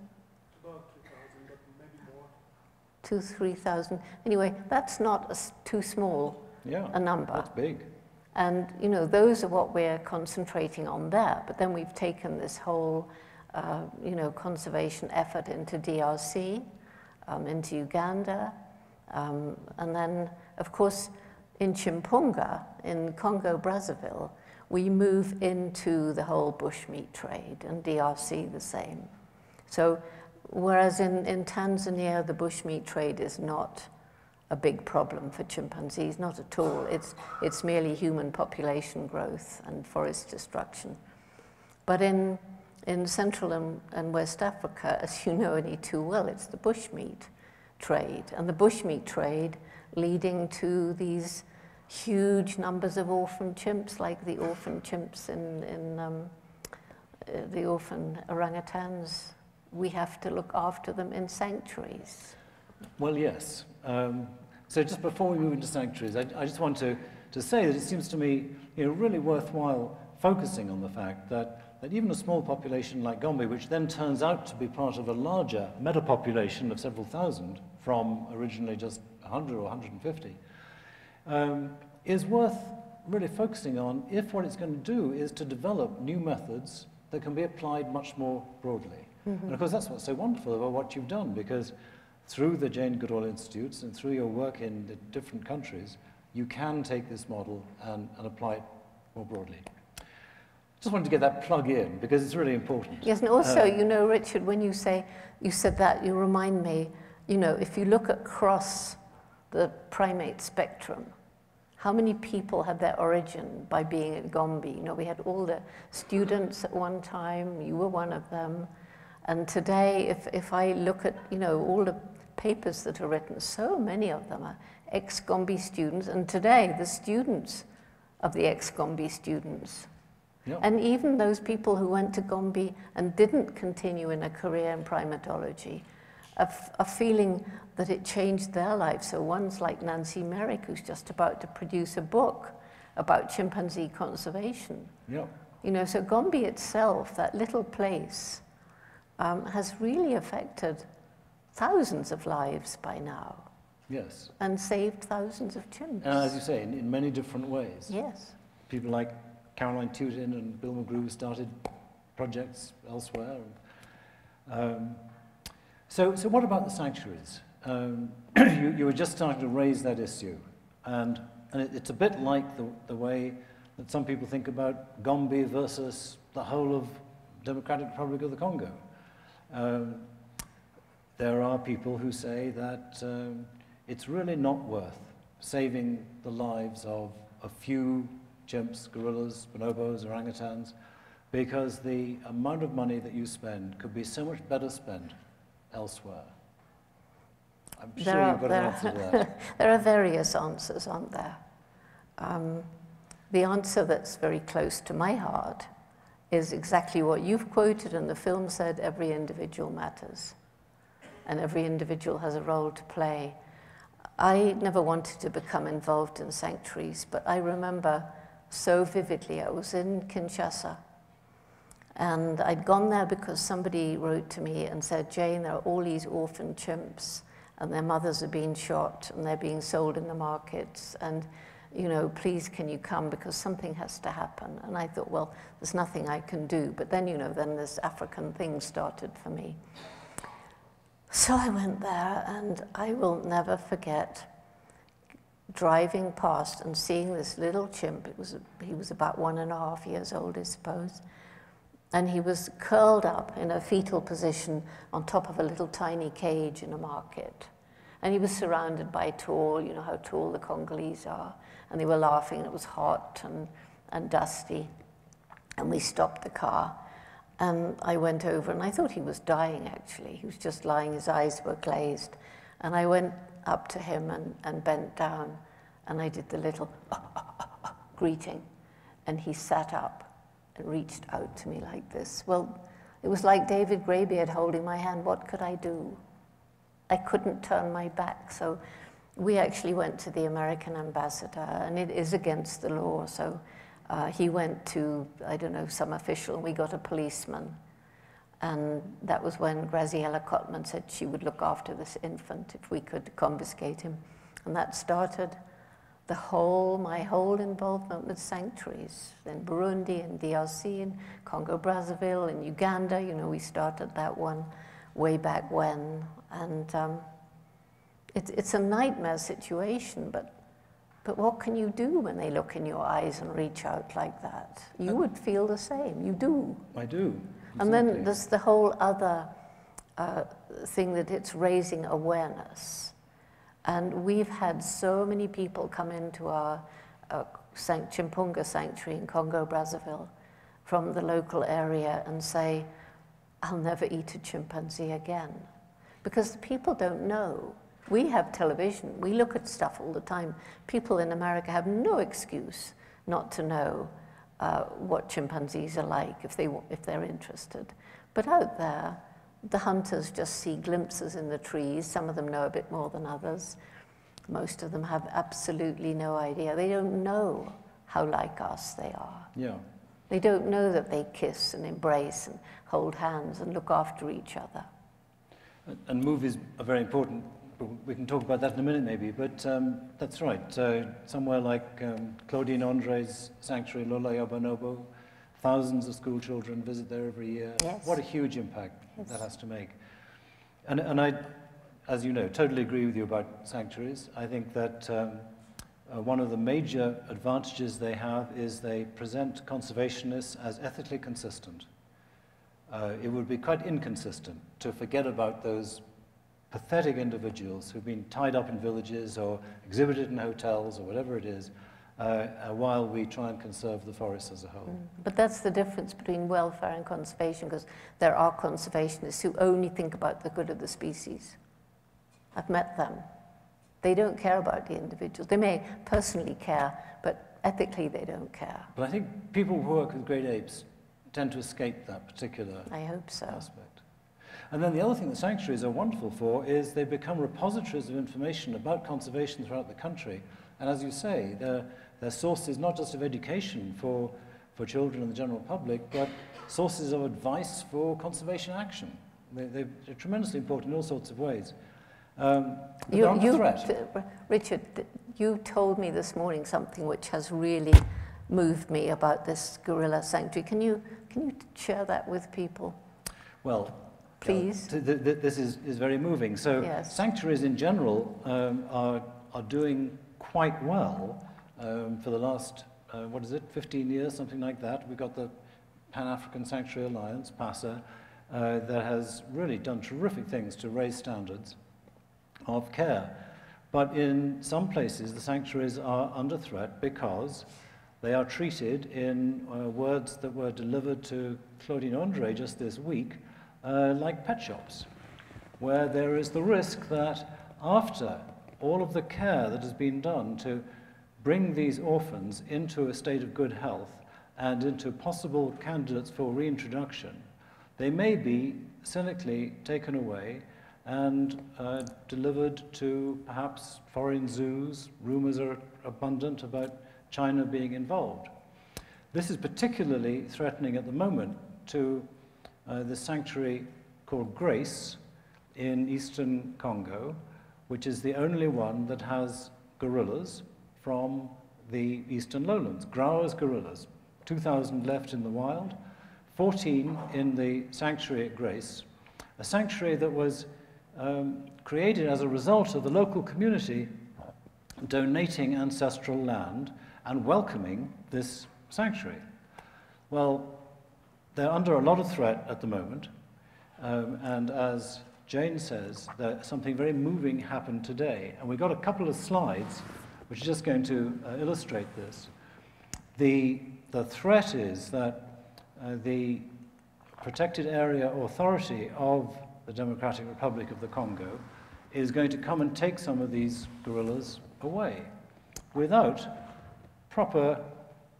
Two, 3,000. Anyway, that's not a s too small Yeah, a number. that's big. And, you know, those are what we're concentrating on there. But then we've taken this whole, uh, you know, conservation effort into DRC, um, into Uganda, um, and then, of course, in Tchimpounga, in Congo Brazzaville, we move into the whole bushmeat trade, and DRC the same. So whereas in, in Tanzania, the bushmeat trade is not a big problem for chimpanzees, not at all. It's, it's merely human population growth and forest destruction. But in, in Central and, and West Africa, as you know only too well, it's the bushmeat trade. And the bushmeat trade leading to these huge numbers of orphan chimps, like the orphan chimps in, in um, uh, the orphan orangutans. We have to look after them in sanctuaries. Well, yes. Um, so just before we move into sanctuaries, I, I just want to, to say that it seems to me you know, really worthwhile focusing on the fact that, that even a small population like Gombe, which then turns out to be part of a larger meta-population of several thousand from originally just 100 or 150, um, is worth really focusing on if what it's going to do is to develop new methods that can be applied much more broadly. Mm -hmm. And of course, that's what's so wonderful about what you've done, because through the Jane Goodall Institutes and through your work in the different countries, you can take this model and, and apply it more broadly. Just wanted to get that plug in because it's really important. Yes, and also, uh, you know, Richard, when you say, you said that, you remind me, you know, if you look across the primate spectrum, how many people had their origin by being at Gombe? You know, we had all the students at one time, you were one of them. And today, if, if I look at, you know, all the papers that are written, so many of them are ex-Gombe students, and today the students of the ex-Gombe students. And even those people who went to Gombe and didn't continue in a career in primatology are, are feeling that it changed their lives. So one's like Nancy Merrick, who's just about to produce a book about chimpanzee conservation. You know, so Gombe itself, that little place, um, has really affected thousands of lives by now. Yes. And saved thousands of chimps. And as you say, in, in many different ways. Yes. People like Caroline Tutin and Bill McGrew started projects elsewhere. Um, so, so what about the sanctuaries? Um, you, you were just starting to raise that issue. And, and it, it's a bit like the, the way that some people think about Gombe versus the whole of Democratic Republic of the Congo. Um, there are people who say that um, it's really not worth saving the lives of a few chimps, gorillas, bonobos, orangutans, because the amount of money that you spend could be so much better spent elsewhere. I'm there sure are, you've got an answer to that. there are various answers, aren't there? Um, the answer that's very close to my heart is exactly what you've quoted and the film said, every individual matters. And every individual has a role to play. I never wanted to become involved in sanctuaries, but I remember so vividly, I was in Kinshasa, and I'd gone there because somebody wrote to me and said, Jane, there are all these orphan chimps, and their mothers are being shot, and they're being sold in the markets, and you know, please can you come because something has to happen. And I thought, well, there's nothing I can do. But then, you know, then this African thing started for me. So I went there and I will never forget driving past and seeing this little chimp. It was, he was about one and a half years old, I suppose. And he was curled up in a fetal position on top of a little tiny cage in a market. And he was surrounded by tall, you know how tall the Congolese are and they were laughing, and it was hot and, and dusty. And we stopped the car, and I went over, and I thought he was dying actually. He was just lying, his eyes were glazed. And I went up to him and, and bent down, and I did the little greeting. And he sat up and reached out to me like this. Well, it was like David Greybeard holding my hand. What could I do? I couldn't turn my back. So we actually went to the American ambassador, and it is against the law. So uh, he went to, I don't know, some official, and we got a policeman. And that was when Graziella Cotman said she would look after this infant if we could confiscate him. And that started the whole, my whole involvement with sanctuaries in Burundi and DRC and Congo Brazzaville and Uganda. You know, we started that one way back when. And um, it's, it's a nightmare situation, but, but what can you do when they look in your eyes and reach out like that? You would feel the same. You do. I do. Exactly. And then there's the whole other uh, thing that it's raising awareness. And we've had so many people come into our uh, Tchimpounga sanctuary in Congo, Brazzaville, from the local area and say, I'll never eat a chimpanzee again. Because the people don't know. We have television, we look at stuff all the time. People in America have no excuse not to know uh, what chimpanzees are like if, they, if they're interested. But out there, the hunters just see glimpses in the trees. Some of them know a bit more than others. Most of them have absolutely no idea. They don't know how like us they are. Yeah. They don't know that they kiss and embrace and hold hands and look after each other. And movies are very important. We can talk about that in a minute, maybe. But um, that's right. Uh, somewhere like um, Claudine Andre's sanctuary, Lola ya Bonobo, thousands of school children visit there every year. Yes. What a huge impact Yes. that has to make. And, and I, as you know, totally agree with you about sanctuaries. I think that um, uh, one of the major advantages they have is they present conservationists as ethically consistent. Uh, it would be quite inconsistent to forget about those pathetic individuals who've been tied up in villages or exhibited in hotels or whatever it is, uh, uh, while we try and conserve the forest as a whole. But that's the difference between welfare and conservation, because there are conservationists who only think about the good of the species. I've met them. They don't care about the individuals. They may personally care, but ethically they don't care. But I think people who work with great apes tend to escape that particular I hope so. aspect. And then the other thing that sanctuaries are wonderful for is they become repositories of information about conservation throughout the country. And as you say, they're, they're sources not just of education for, for children and the general public, but sources of advice for conservation action. They, they're tremendously important in all sorts of ways. Um, but they're under threat. th- Richard, you told me this morning something which has really moved me about this gorilla sanctuary. Can you, can you share that with people? Well, Please. uh, th- th- th- this is, is very moving. So Yes. sanctuaries in general um, are, are doing quite well um, for the last, uh, what is it, 15 years, something like that. We've got the Pan-African Sanctuary Alliance, PASA, uh, that has really done terrific things to raise standards of care. But in some places, the sanctuaries are under threat because they are treated in uh, words that were delivered to Claudine Andre just this week uh, like pet shops, where there is the risk that after all of the care that has been done to bring these orphans into a state of good health and into possible candidates for reintroduction, they may be cynically taken away and uh, delivered to perhaps foreign zoos. Rumors are abundant about China being involved. This is particularly threatening at the moment to uh, the sanctuary called Grace in eastern Congo, which is the only one that has gorillas from the eastern lowlands, Grauer's gorillas. 2,000 left in the wild, 14 in the sanctuary at Grace, a sanctuary that was um, created as a result of the local community donating ancestral land and welcoming this sanctuary. Well, they're under a lot of threat at the moment, um, and as Jane says, that something very moving happened today. And we've got a couple of slides which are just going to uh, illustrate this. The, the threat is that uh, the Protected Area Authority of the Democratic Republic of the Congo is going to come and take some of these gorillas away without proper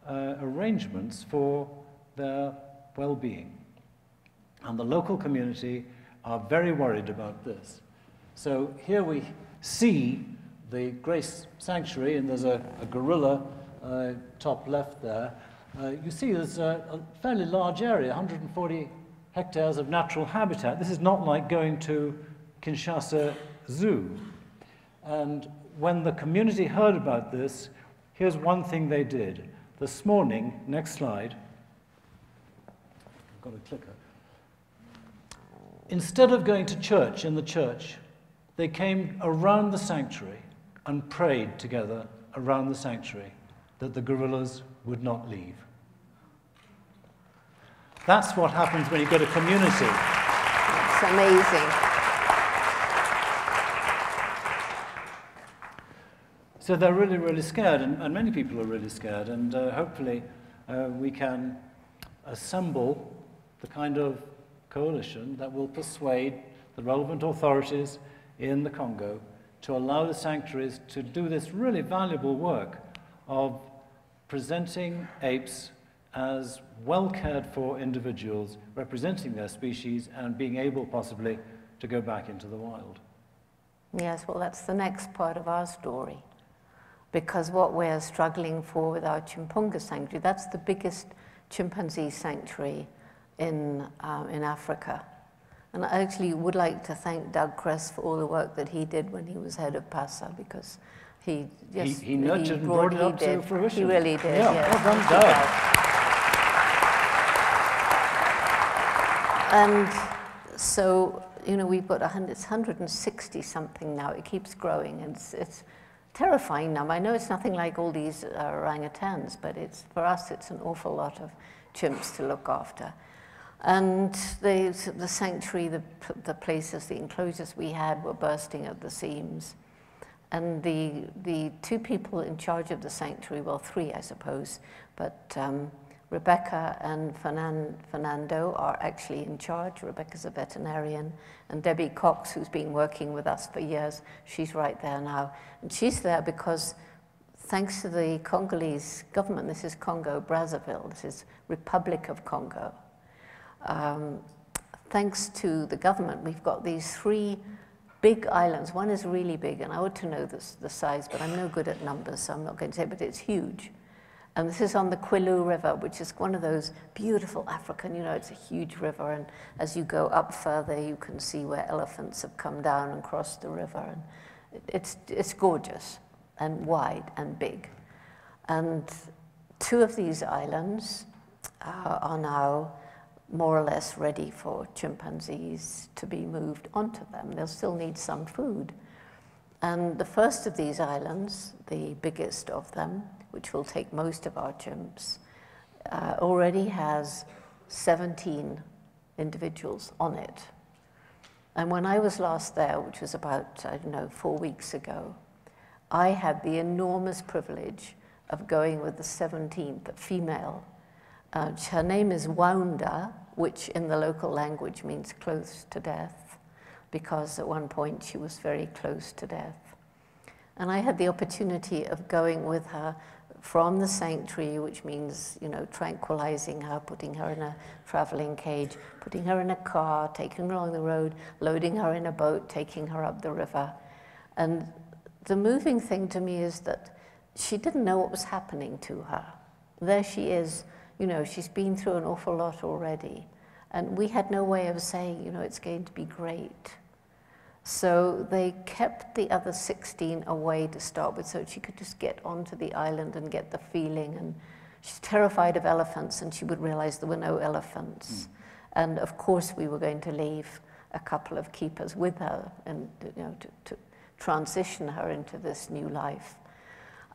uh, arrangements for their well-being. And the local community are very worried about this. So here we see the Grace Sanctuary, and there's a, a gorilla uh, top left there. Uh, you see there's a, a fairly large area, 140 hectares of natural habitat. This is not like going to Kinshasa Zoo. And when the community heard about this, here's one thing they did. This morning, next slide, got a clicker. Instead of going to church in the church, they came around the sanctuary and prayed together around the sanctuary that the gorillas would not leave. That's what happens when you've got a community. It's amazing. So they're really, really scared, and, and many people are really scared, and uh, hopefully uh, we can assemble the kind of coalition that will persuade the relevant authorities in the Congo to allow the sanctuaries to do this really valuable work of presenting apes as well cared for individuals representing their species and being able possibly to go back into the wild. Yes, well, that's the next part of our story. Because what we're struggling for with our Tchimpounga sanctuary, that's the biggest chimpanzee sanctuary in, uh, in Africa. And I actually would like to thank Doug Cress for all the work that he did when he was head of PASA because he just he nurtured and brought it up did. to fruition. He really did. Yeah, yes. well done, Doug. And so, you know, we've got 100, it's 160 something now. It keeps growing. And it's, it's terrifying number. I know it's nothing like all these uh, orangutans, but it's, for us, it's an awful lot of chimps to look after. And the, the sanctuary, the, the places, the enclosures we had were bursting at the seams. And the, the two people in charge of the sanctuary, well, three, I suppose, but um, Rebecca and Fernan, Fernando are actually in charge. Rebecca's a veterinarian. And Debbie Cox, who's been working with us for years, she's right there now. And she's there because thanks to the Congolese government, this is Congo Brazzaville, this is Republic of Congo. Um, thanks to the government, we've got these three big islands. One is really big, and I ought to know this, the size, but I'm no good at numbers, so I'm not going to say, but it's huge. And this is on the Kouilou River, which is one of those beautiful African, you know, it's a huge river. And as you go up further, you can see where elephants have come down and crossed the river. And it's, it's gorgeous and wide and big. And two of these islands uh, are now more or less ready for chimpanzees to be moved onto them. They'll still need some food. And the first of these islands, the biggest of them, which will take most of our chimps, uh, already has 17 individuals on it. And when I was last there, which was about, I don't know, four weeks ago, I had the enormous privilege of going with the 17th, female. Uh, her name is Wounda, which in the local language means close to death, because at one point she was very close to death. And I had the opportunity of going with her from the sanctuary, which means, you know, tranquilizing her, putting her in a traveling cage, putting her in a car, taking her along the road, loading her in a boat, taking her up the river. And the moving thing to me is that she didn't know what was happening to her. There she is, you know, she's been through an awful lot already. And we had no way of saying, you know, it's going to be great. So they kept the other 16 away to start with so she could just get onto the island and get the feeling. And she's terrified of elephants, and she would realize there were no elephants. Mm. And of course, we were going to leave a couple of keepers with her and you know, to, to transition her into this new life.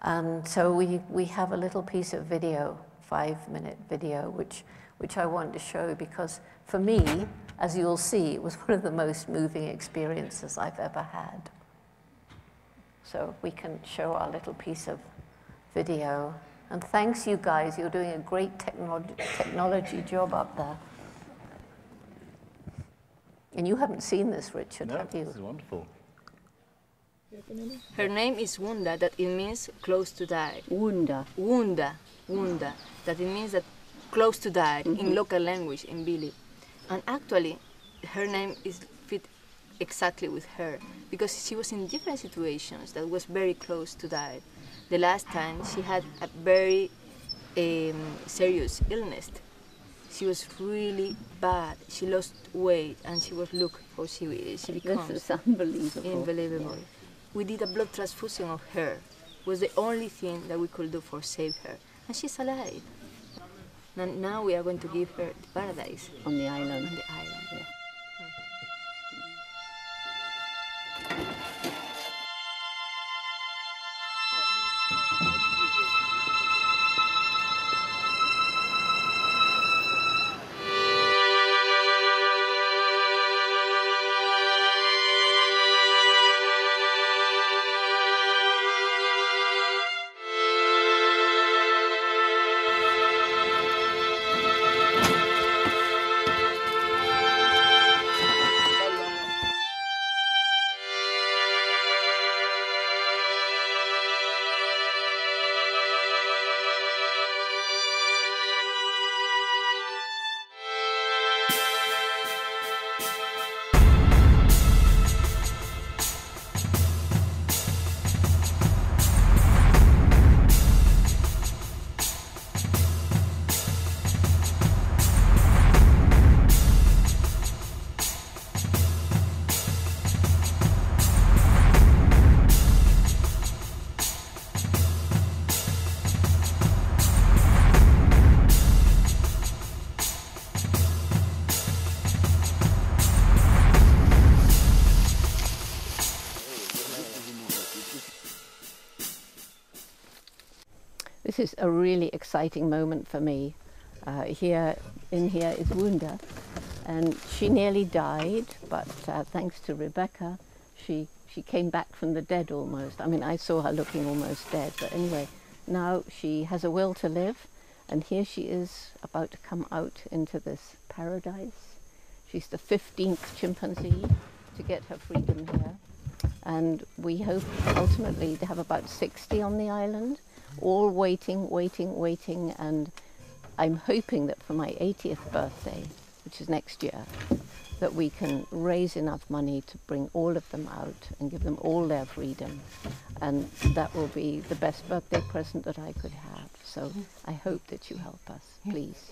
And so we, we have a little piece of video, five minute video, which, which I want to show because for me, as you'll see, it was one of the most moving experiences I've ever had. So we can show our little piece of video. And thanks you guys, you're doing a great technology, technology job up there. And you haven't seen this, Richard, no, have you? This is wonderful. Her name is Wounda, that it means close to die. Wounda. Wounda, Wounda, that it means that close to die mm -hmm. in Mm-hmm. local language, in Bili. And actually, her name is fit exactly with her because she was in different situations that was very close to die. The last time she had a very um, serious illness. She was really bad. She lost weight and she was look how she she becomes. This is unbelievable. Unbelievable. Yeah. We did a blood transfusion of her. It was the only thing that we could do for save her, and she's alive. And now we are going to give her the paradise on the island. On the island. Yeah. this is a really exciting moment for me. Uh, here, in here is Wounda, and she nearly died, but uh, thanks to Rebecca, she she came back from the dead almost. I mean, I saw her looking almost dead, but anyway, now she has a will to live, and here she is about to come out into this paradise. She's the 15th chimpanzee to get her freedom here, and we hope ultimately to have about 60 on the island, all waiting, waiting, waiting, and I'm hoping that for my 80th birthday, which is next year, that we can raise enough money to bring all of them out and give them all their freedom. And that will be the best birthday present that I could have. So I hope that you help us, please.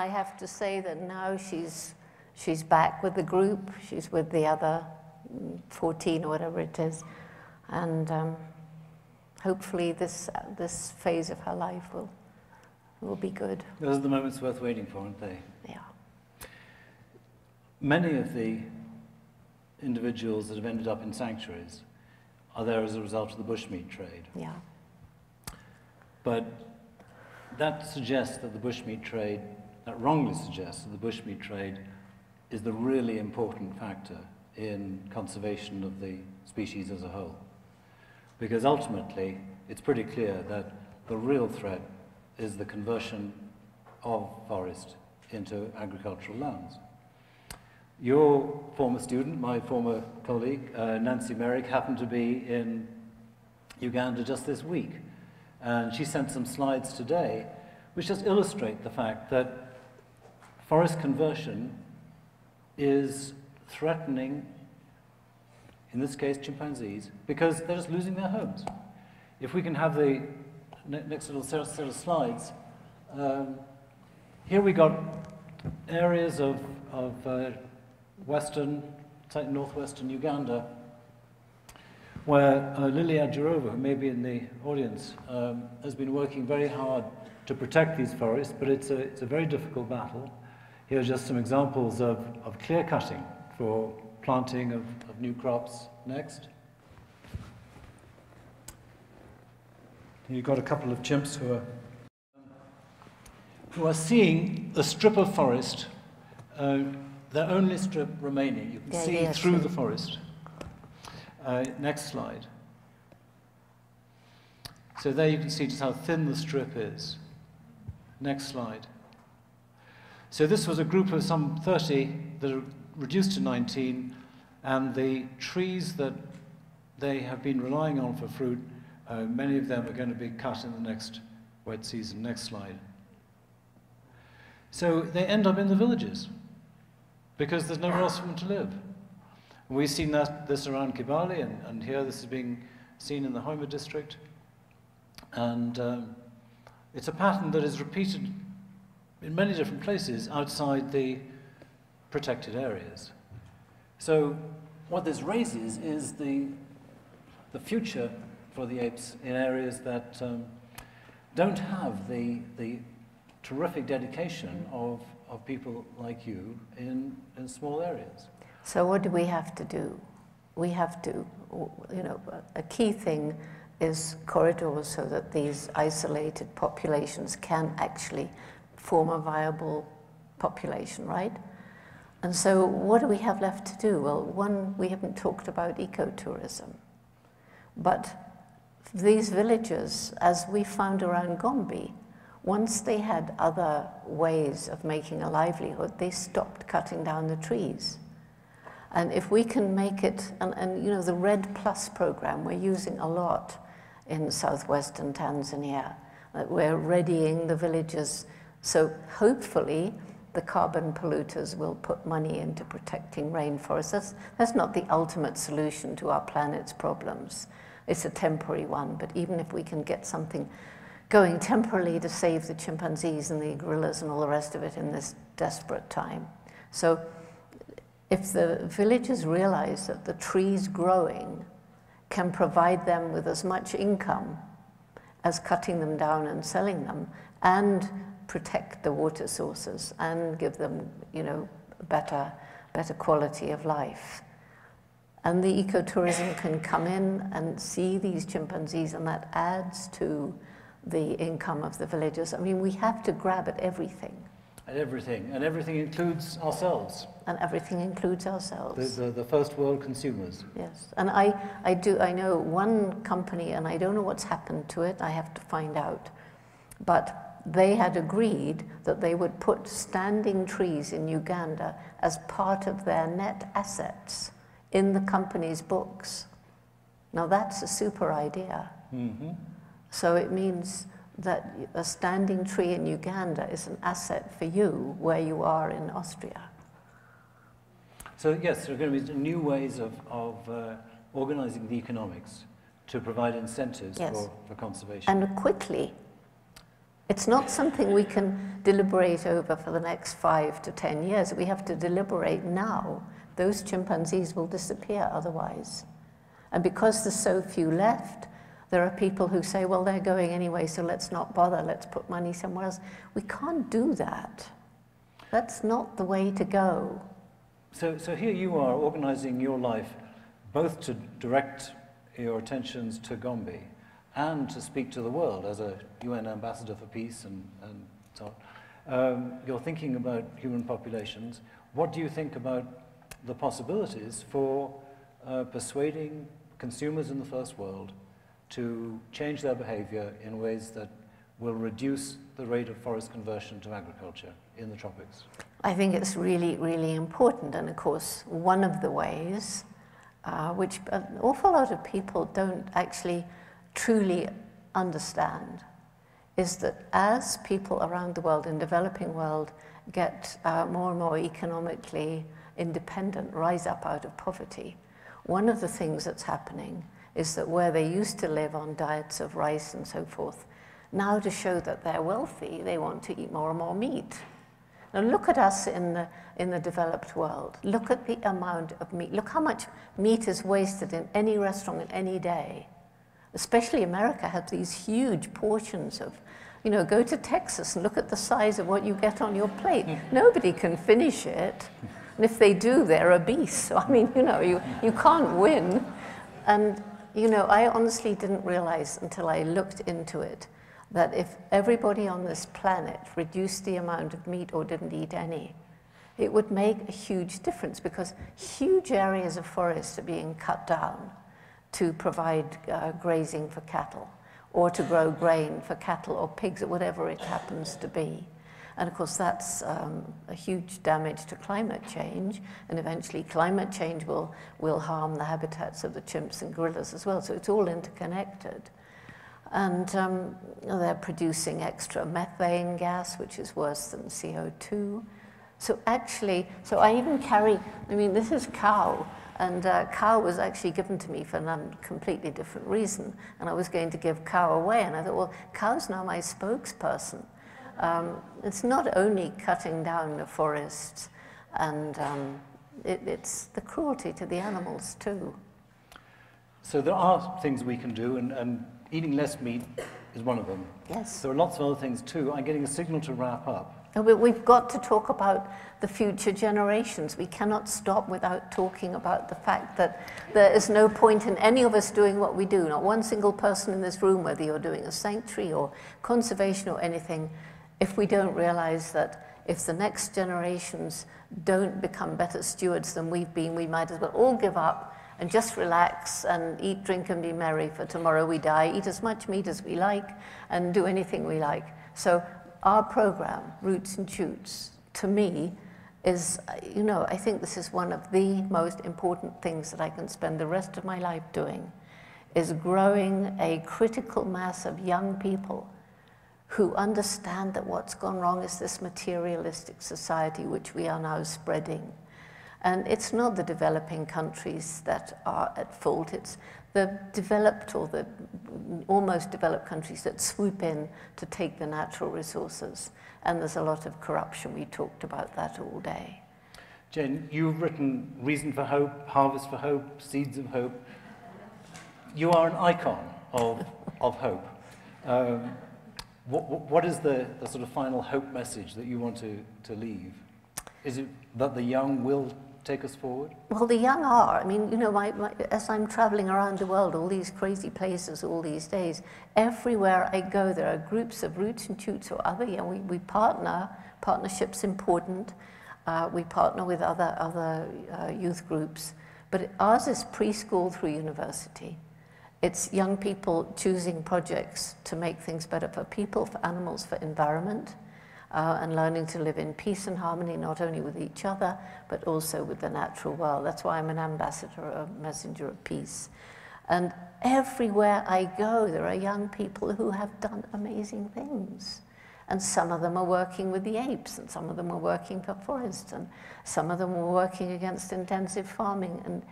I have to say that now she's, she's back with the group. She's with the other mm, 14 or whatever it is. And um, hopefully this, this phase of her life will, will be good. Those are the moments worth waiting for, aren't they? Yeah. Many of the individuals that have ended up in sanctuaries are there as a result of the bushmeat trade. Yeah. But that suggests that the bushmeat trade, that wrongly suggests that the bushmeat trade is the really important factor in conservation of the species as a whole. Because ultimately, it's pretty clear that the real threat is the conversion of forest into agricultural lands. Your former student, my former colleague, uh, Nancy Merrick, happened to be in Uganda just this week. And she sent some slides today which just illustrate the fact that forest conversion is threatening, in this case, chimpanzees, because they're just losing their homes. If we can have the next little set of slides, um, here we got areas of, of uh, western, northwestern Uganda, where uh, Lilian who may be in the audience, um, has been working very hard to protect these forests, but it's a, it's a very difficult battle. Here are just some examples of, of clear cutting for planting of, of new crops. Next. You've got a couple of chimps who are, who are seeing a strip of forest, uh, their only strip remaining. You can Yeah, see yeah, through the forest. Uh, next slide. So there you can see just how thin the strip is. Next slide. So this was a group of some 30 that are reduced to 19, and the trees that they have been relying on for fruit, uh, many of them are going to be cut in the next wet season. Next slide. So they end up in the villages because there's nowhere else for them to live. We've seen that, this around Kibale, and, and here this is being seen in the Hoima district. And um, it's a pattern that is repeated in many different places outside the protected areas. So what this raises is the, the future for the apes in areas that um, don't have the, the terrific dedication of, of people like you in, in small areas. So what do we have to do? We have to, you know, a key thing is corridors so that these isolated populations can actually form a viable population, right? And so what do we have left to do? Well, one, we haven't talked about ecotourism. But these villages, as we found around Gombe, once they had other ways of making a livelihood, they stopped cutting down the trees. And if we can make it, and, and you know, the REDD Plus program we're using a lot in southwestern Tanzania, that we're readying the villages. So hopefully the carbon polluters will put money into protecting rainforests. That's, that's not the ultimate solution to our planet's problems. It's a temporary one, but even if we can get something going temporarily to save the chimpanzees and the gorillas and all the rest of it in this desperate time. So if the villagers realize that the trees growing can provide them with as much income as cutting them down and selling them and protect the water sources and give them, you know, better, better quality of life. And the ecotourism can come in and see these chimpanzees and that adds to the income of the villagers. I mean, we have to grab at everything. At everything, and everything includes ourselves. And everything includes The, ourselves. the, the first world consumers. Yes, and I, I do, I know one company, and I don't know what's happened to it, I have to find out. But they had agreed that they would put standing trees in Uganda as part of their net assets in the company's books. Now that's a super idea. Mm-hmm. So it means that a standing tree in Uganda is an asset for you where you are in Austria. So yes, there are going to be new ways of, of uh, organizing the economics to provide incentives Yes. for, for conservation. And quickly. It's not something we can deliberate over for the next five to ten years. We have to deliberate now. Those chimpanzees will disappear otherwise. And because there's so few left, there are people who say, well, they're going anyway, so let's not bother, let's put money somewhere else. We can't do that. That's not the way to go. So, so here you are organizing your life both to direct your attentions to Gombe and to speak to the world as a UN ambassador for peace and, and so on. Um, you're thinking about human populations. What do you think about the possibilities for uh, persuading consumers in the first world to change their behavior in ways that will reduce the rate of forest conversion to agriculture in the tropics? I think it's really, really important. And of course, one of the ways, uh, which an awful lot of people don't actually truly understand, is that as people around the world, in developing world, get uh, more and more economically independent, rise up out of poverty, one of the things that's happening is that where they used to live on diets of rice and so forth, now to show that they're wealthy, they want to eat more and more meat. Now look at us in the, in the developed world. Look at the amount of meat. Look how much meat is wasted in any restaurant in any day. Especially America has these huge portions of You know, go to Texas and look at the size of what you get on your plate. Mm. Nobody can finish it. And if they do, they're obese. So, I mean, you know, you, you can't win. And, you know, I honestly didn't realize until I looked into it that if everybody on this planet reduced the amount of meat or didn't eat any, it would make a huge difference because huge areas of forest are being cut down to provide uh, grazing for cattle or to grow grain for cattle or pigs or whatever it happens to be. And of course, that's um, a huge damage to climate change, and eventually climate change will, will harm the habitats of the chimps and gorillas as well. So it's all interconnected. And um, they're producing extra methane gas, which is worse than CO2. So actually, so I even carry, I mean, this is cow, and uh, cow was actually given to me for a completely different reason. And I was going to give cow away, and I thought, well, cow's now my spokesperson. Um, it's not only cutting down the forests, and um, it, it's the cruelty to the animals too. So there are things we can do, and, and eating less meat is one of them. Yes. There are lots of other things too. I'm getting a signal to wrap up. We've got to talk about the future generations. We cannot stop without talking about the fact that there is no point in any of us doing what we do. Not one single person in this room, whether you're doing a sanctuary or conservation or anything, if we don't realize that if the next generations don't become better stewards than we've been, we might as well all give up and just relax and eat, drink, and be merry for tomorrow we die, eat as much meat as we like, and do anything we like. So our program, Roots and Shoots, to me, is, you know, I think this is one of the most important things that I can spend the rest of my life doing, is growing a critical mass of young people who understand that what's gone wrong is this materialistic society which we are now spreading. And it's not the developing countries that are at fault, it's the developed or the almost developed countries that swoop in to take the natural resources. And there's a lot of corruption. We talked about that all day. Jane, you've written Reason for Hope, Harvest for Hope, Seeds of Hope. You are an icon of, of hope. Um, what, what is the, the sort of final hope message that you want to, to leave? Is it that the young will take us forward? Well, the young are. I mean, you know, my, my, as I'm traveling around the world, all these crazy places all these days, everywhere I go, there are groups of roots and shoots or other, you know, we, we partner, partnership's important. Uh, we partner with other, other uh, youth groups, but ours is preschool through university. It's young people choosing projects to make things better for people, for animals, for environment uh, and learning to live in peace and harmony, not only with each other, but also with the natural world. That's why I'm an ambassador, a messenger of peace. And everywhere I go, there are young people who have done amazing things. And some of them are working with the apes, and some of them are working for forests, and some of them are working against intensive farming. And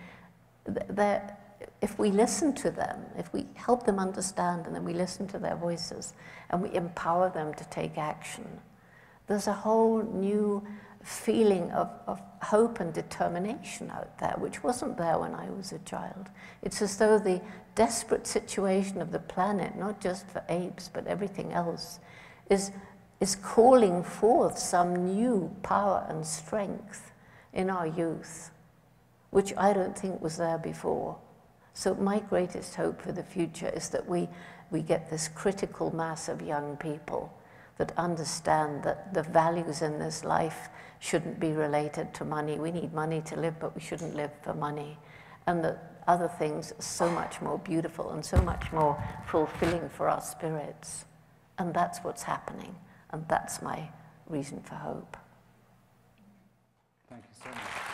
if we listen to them, if we help them understand, and then we listen to their voices, and we empower them to take action, there's a whole new feeling of, of hope and determination out there, which wasn't there when I was a child. It's as though the desperate situation of the planet, not just for apes, but everything else, is, is calling forth some new power and strength in our youth, which I don't think was there before. So my greatest hope for the future is that we, we get this critical mass of young people that understand that the values in this life shouldn't be related to money. We need money to live, but we shouldn't live for money. And that other things are so much more beautiful and so much more fulfilling for our spirits. And that's what's happening. And that's my reason for hope. Thank you so much.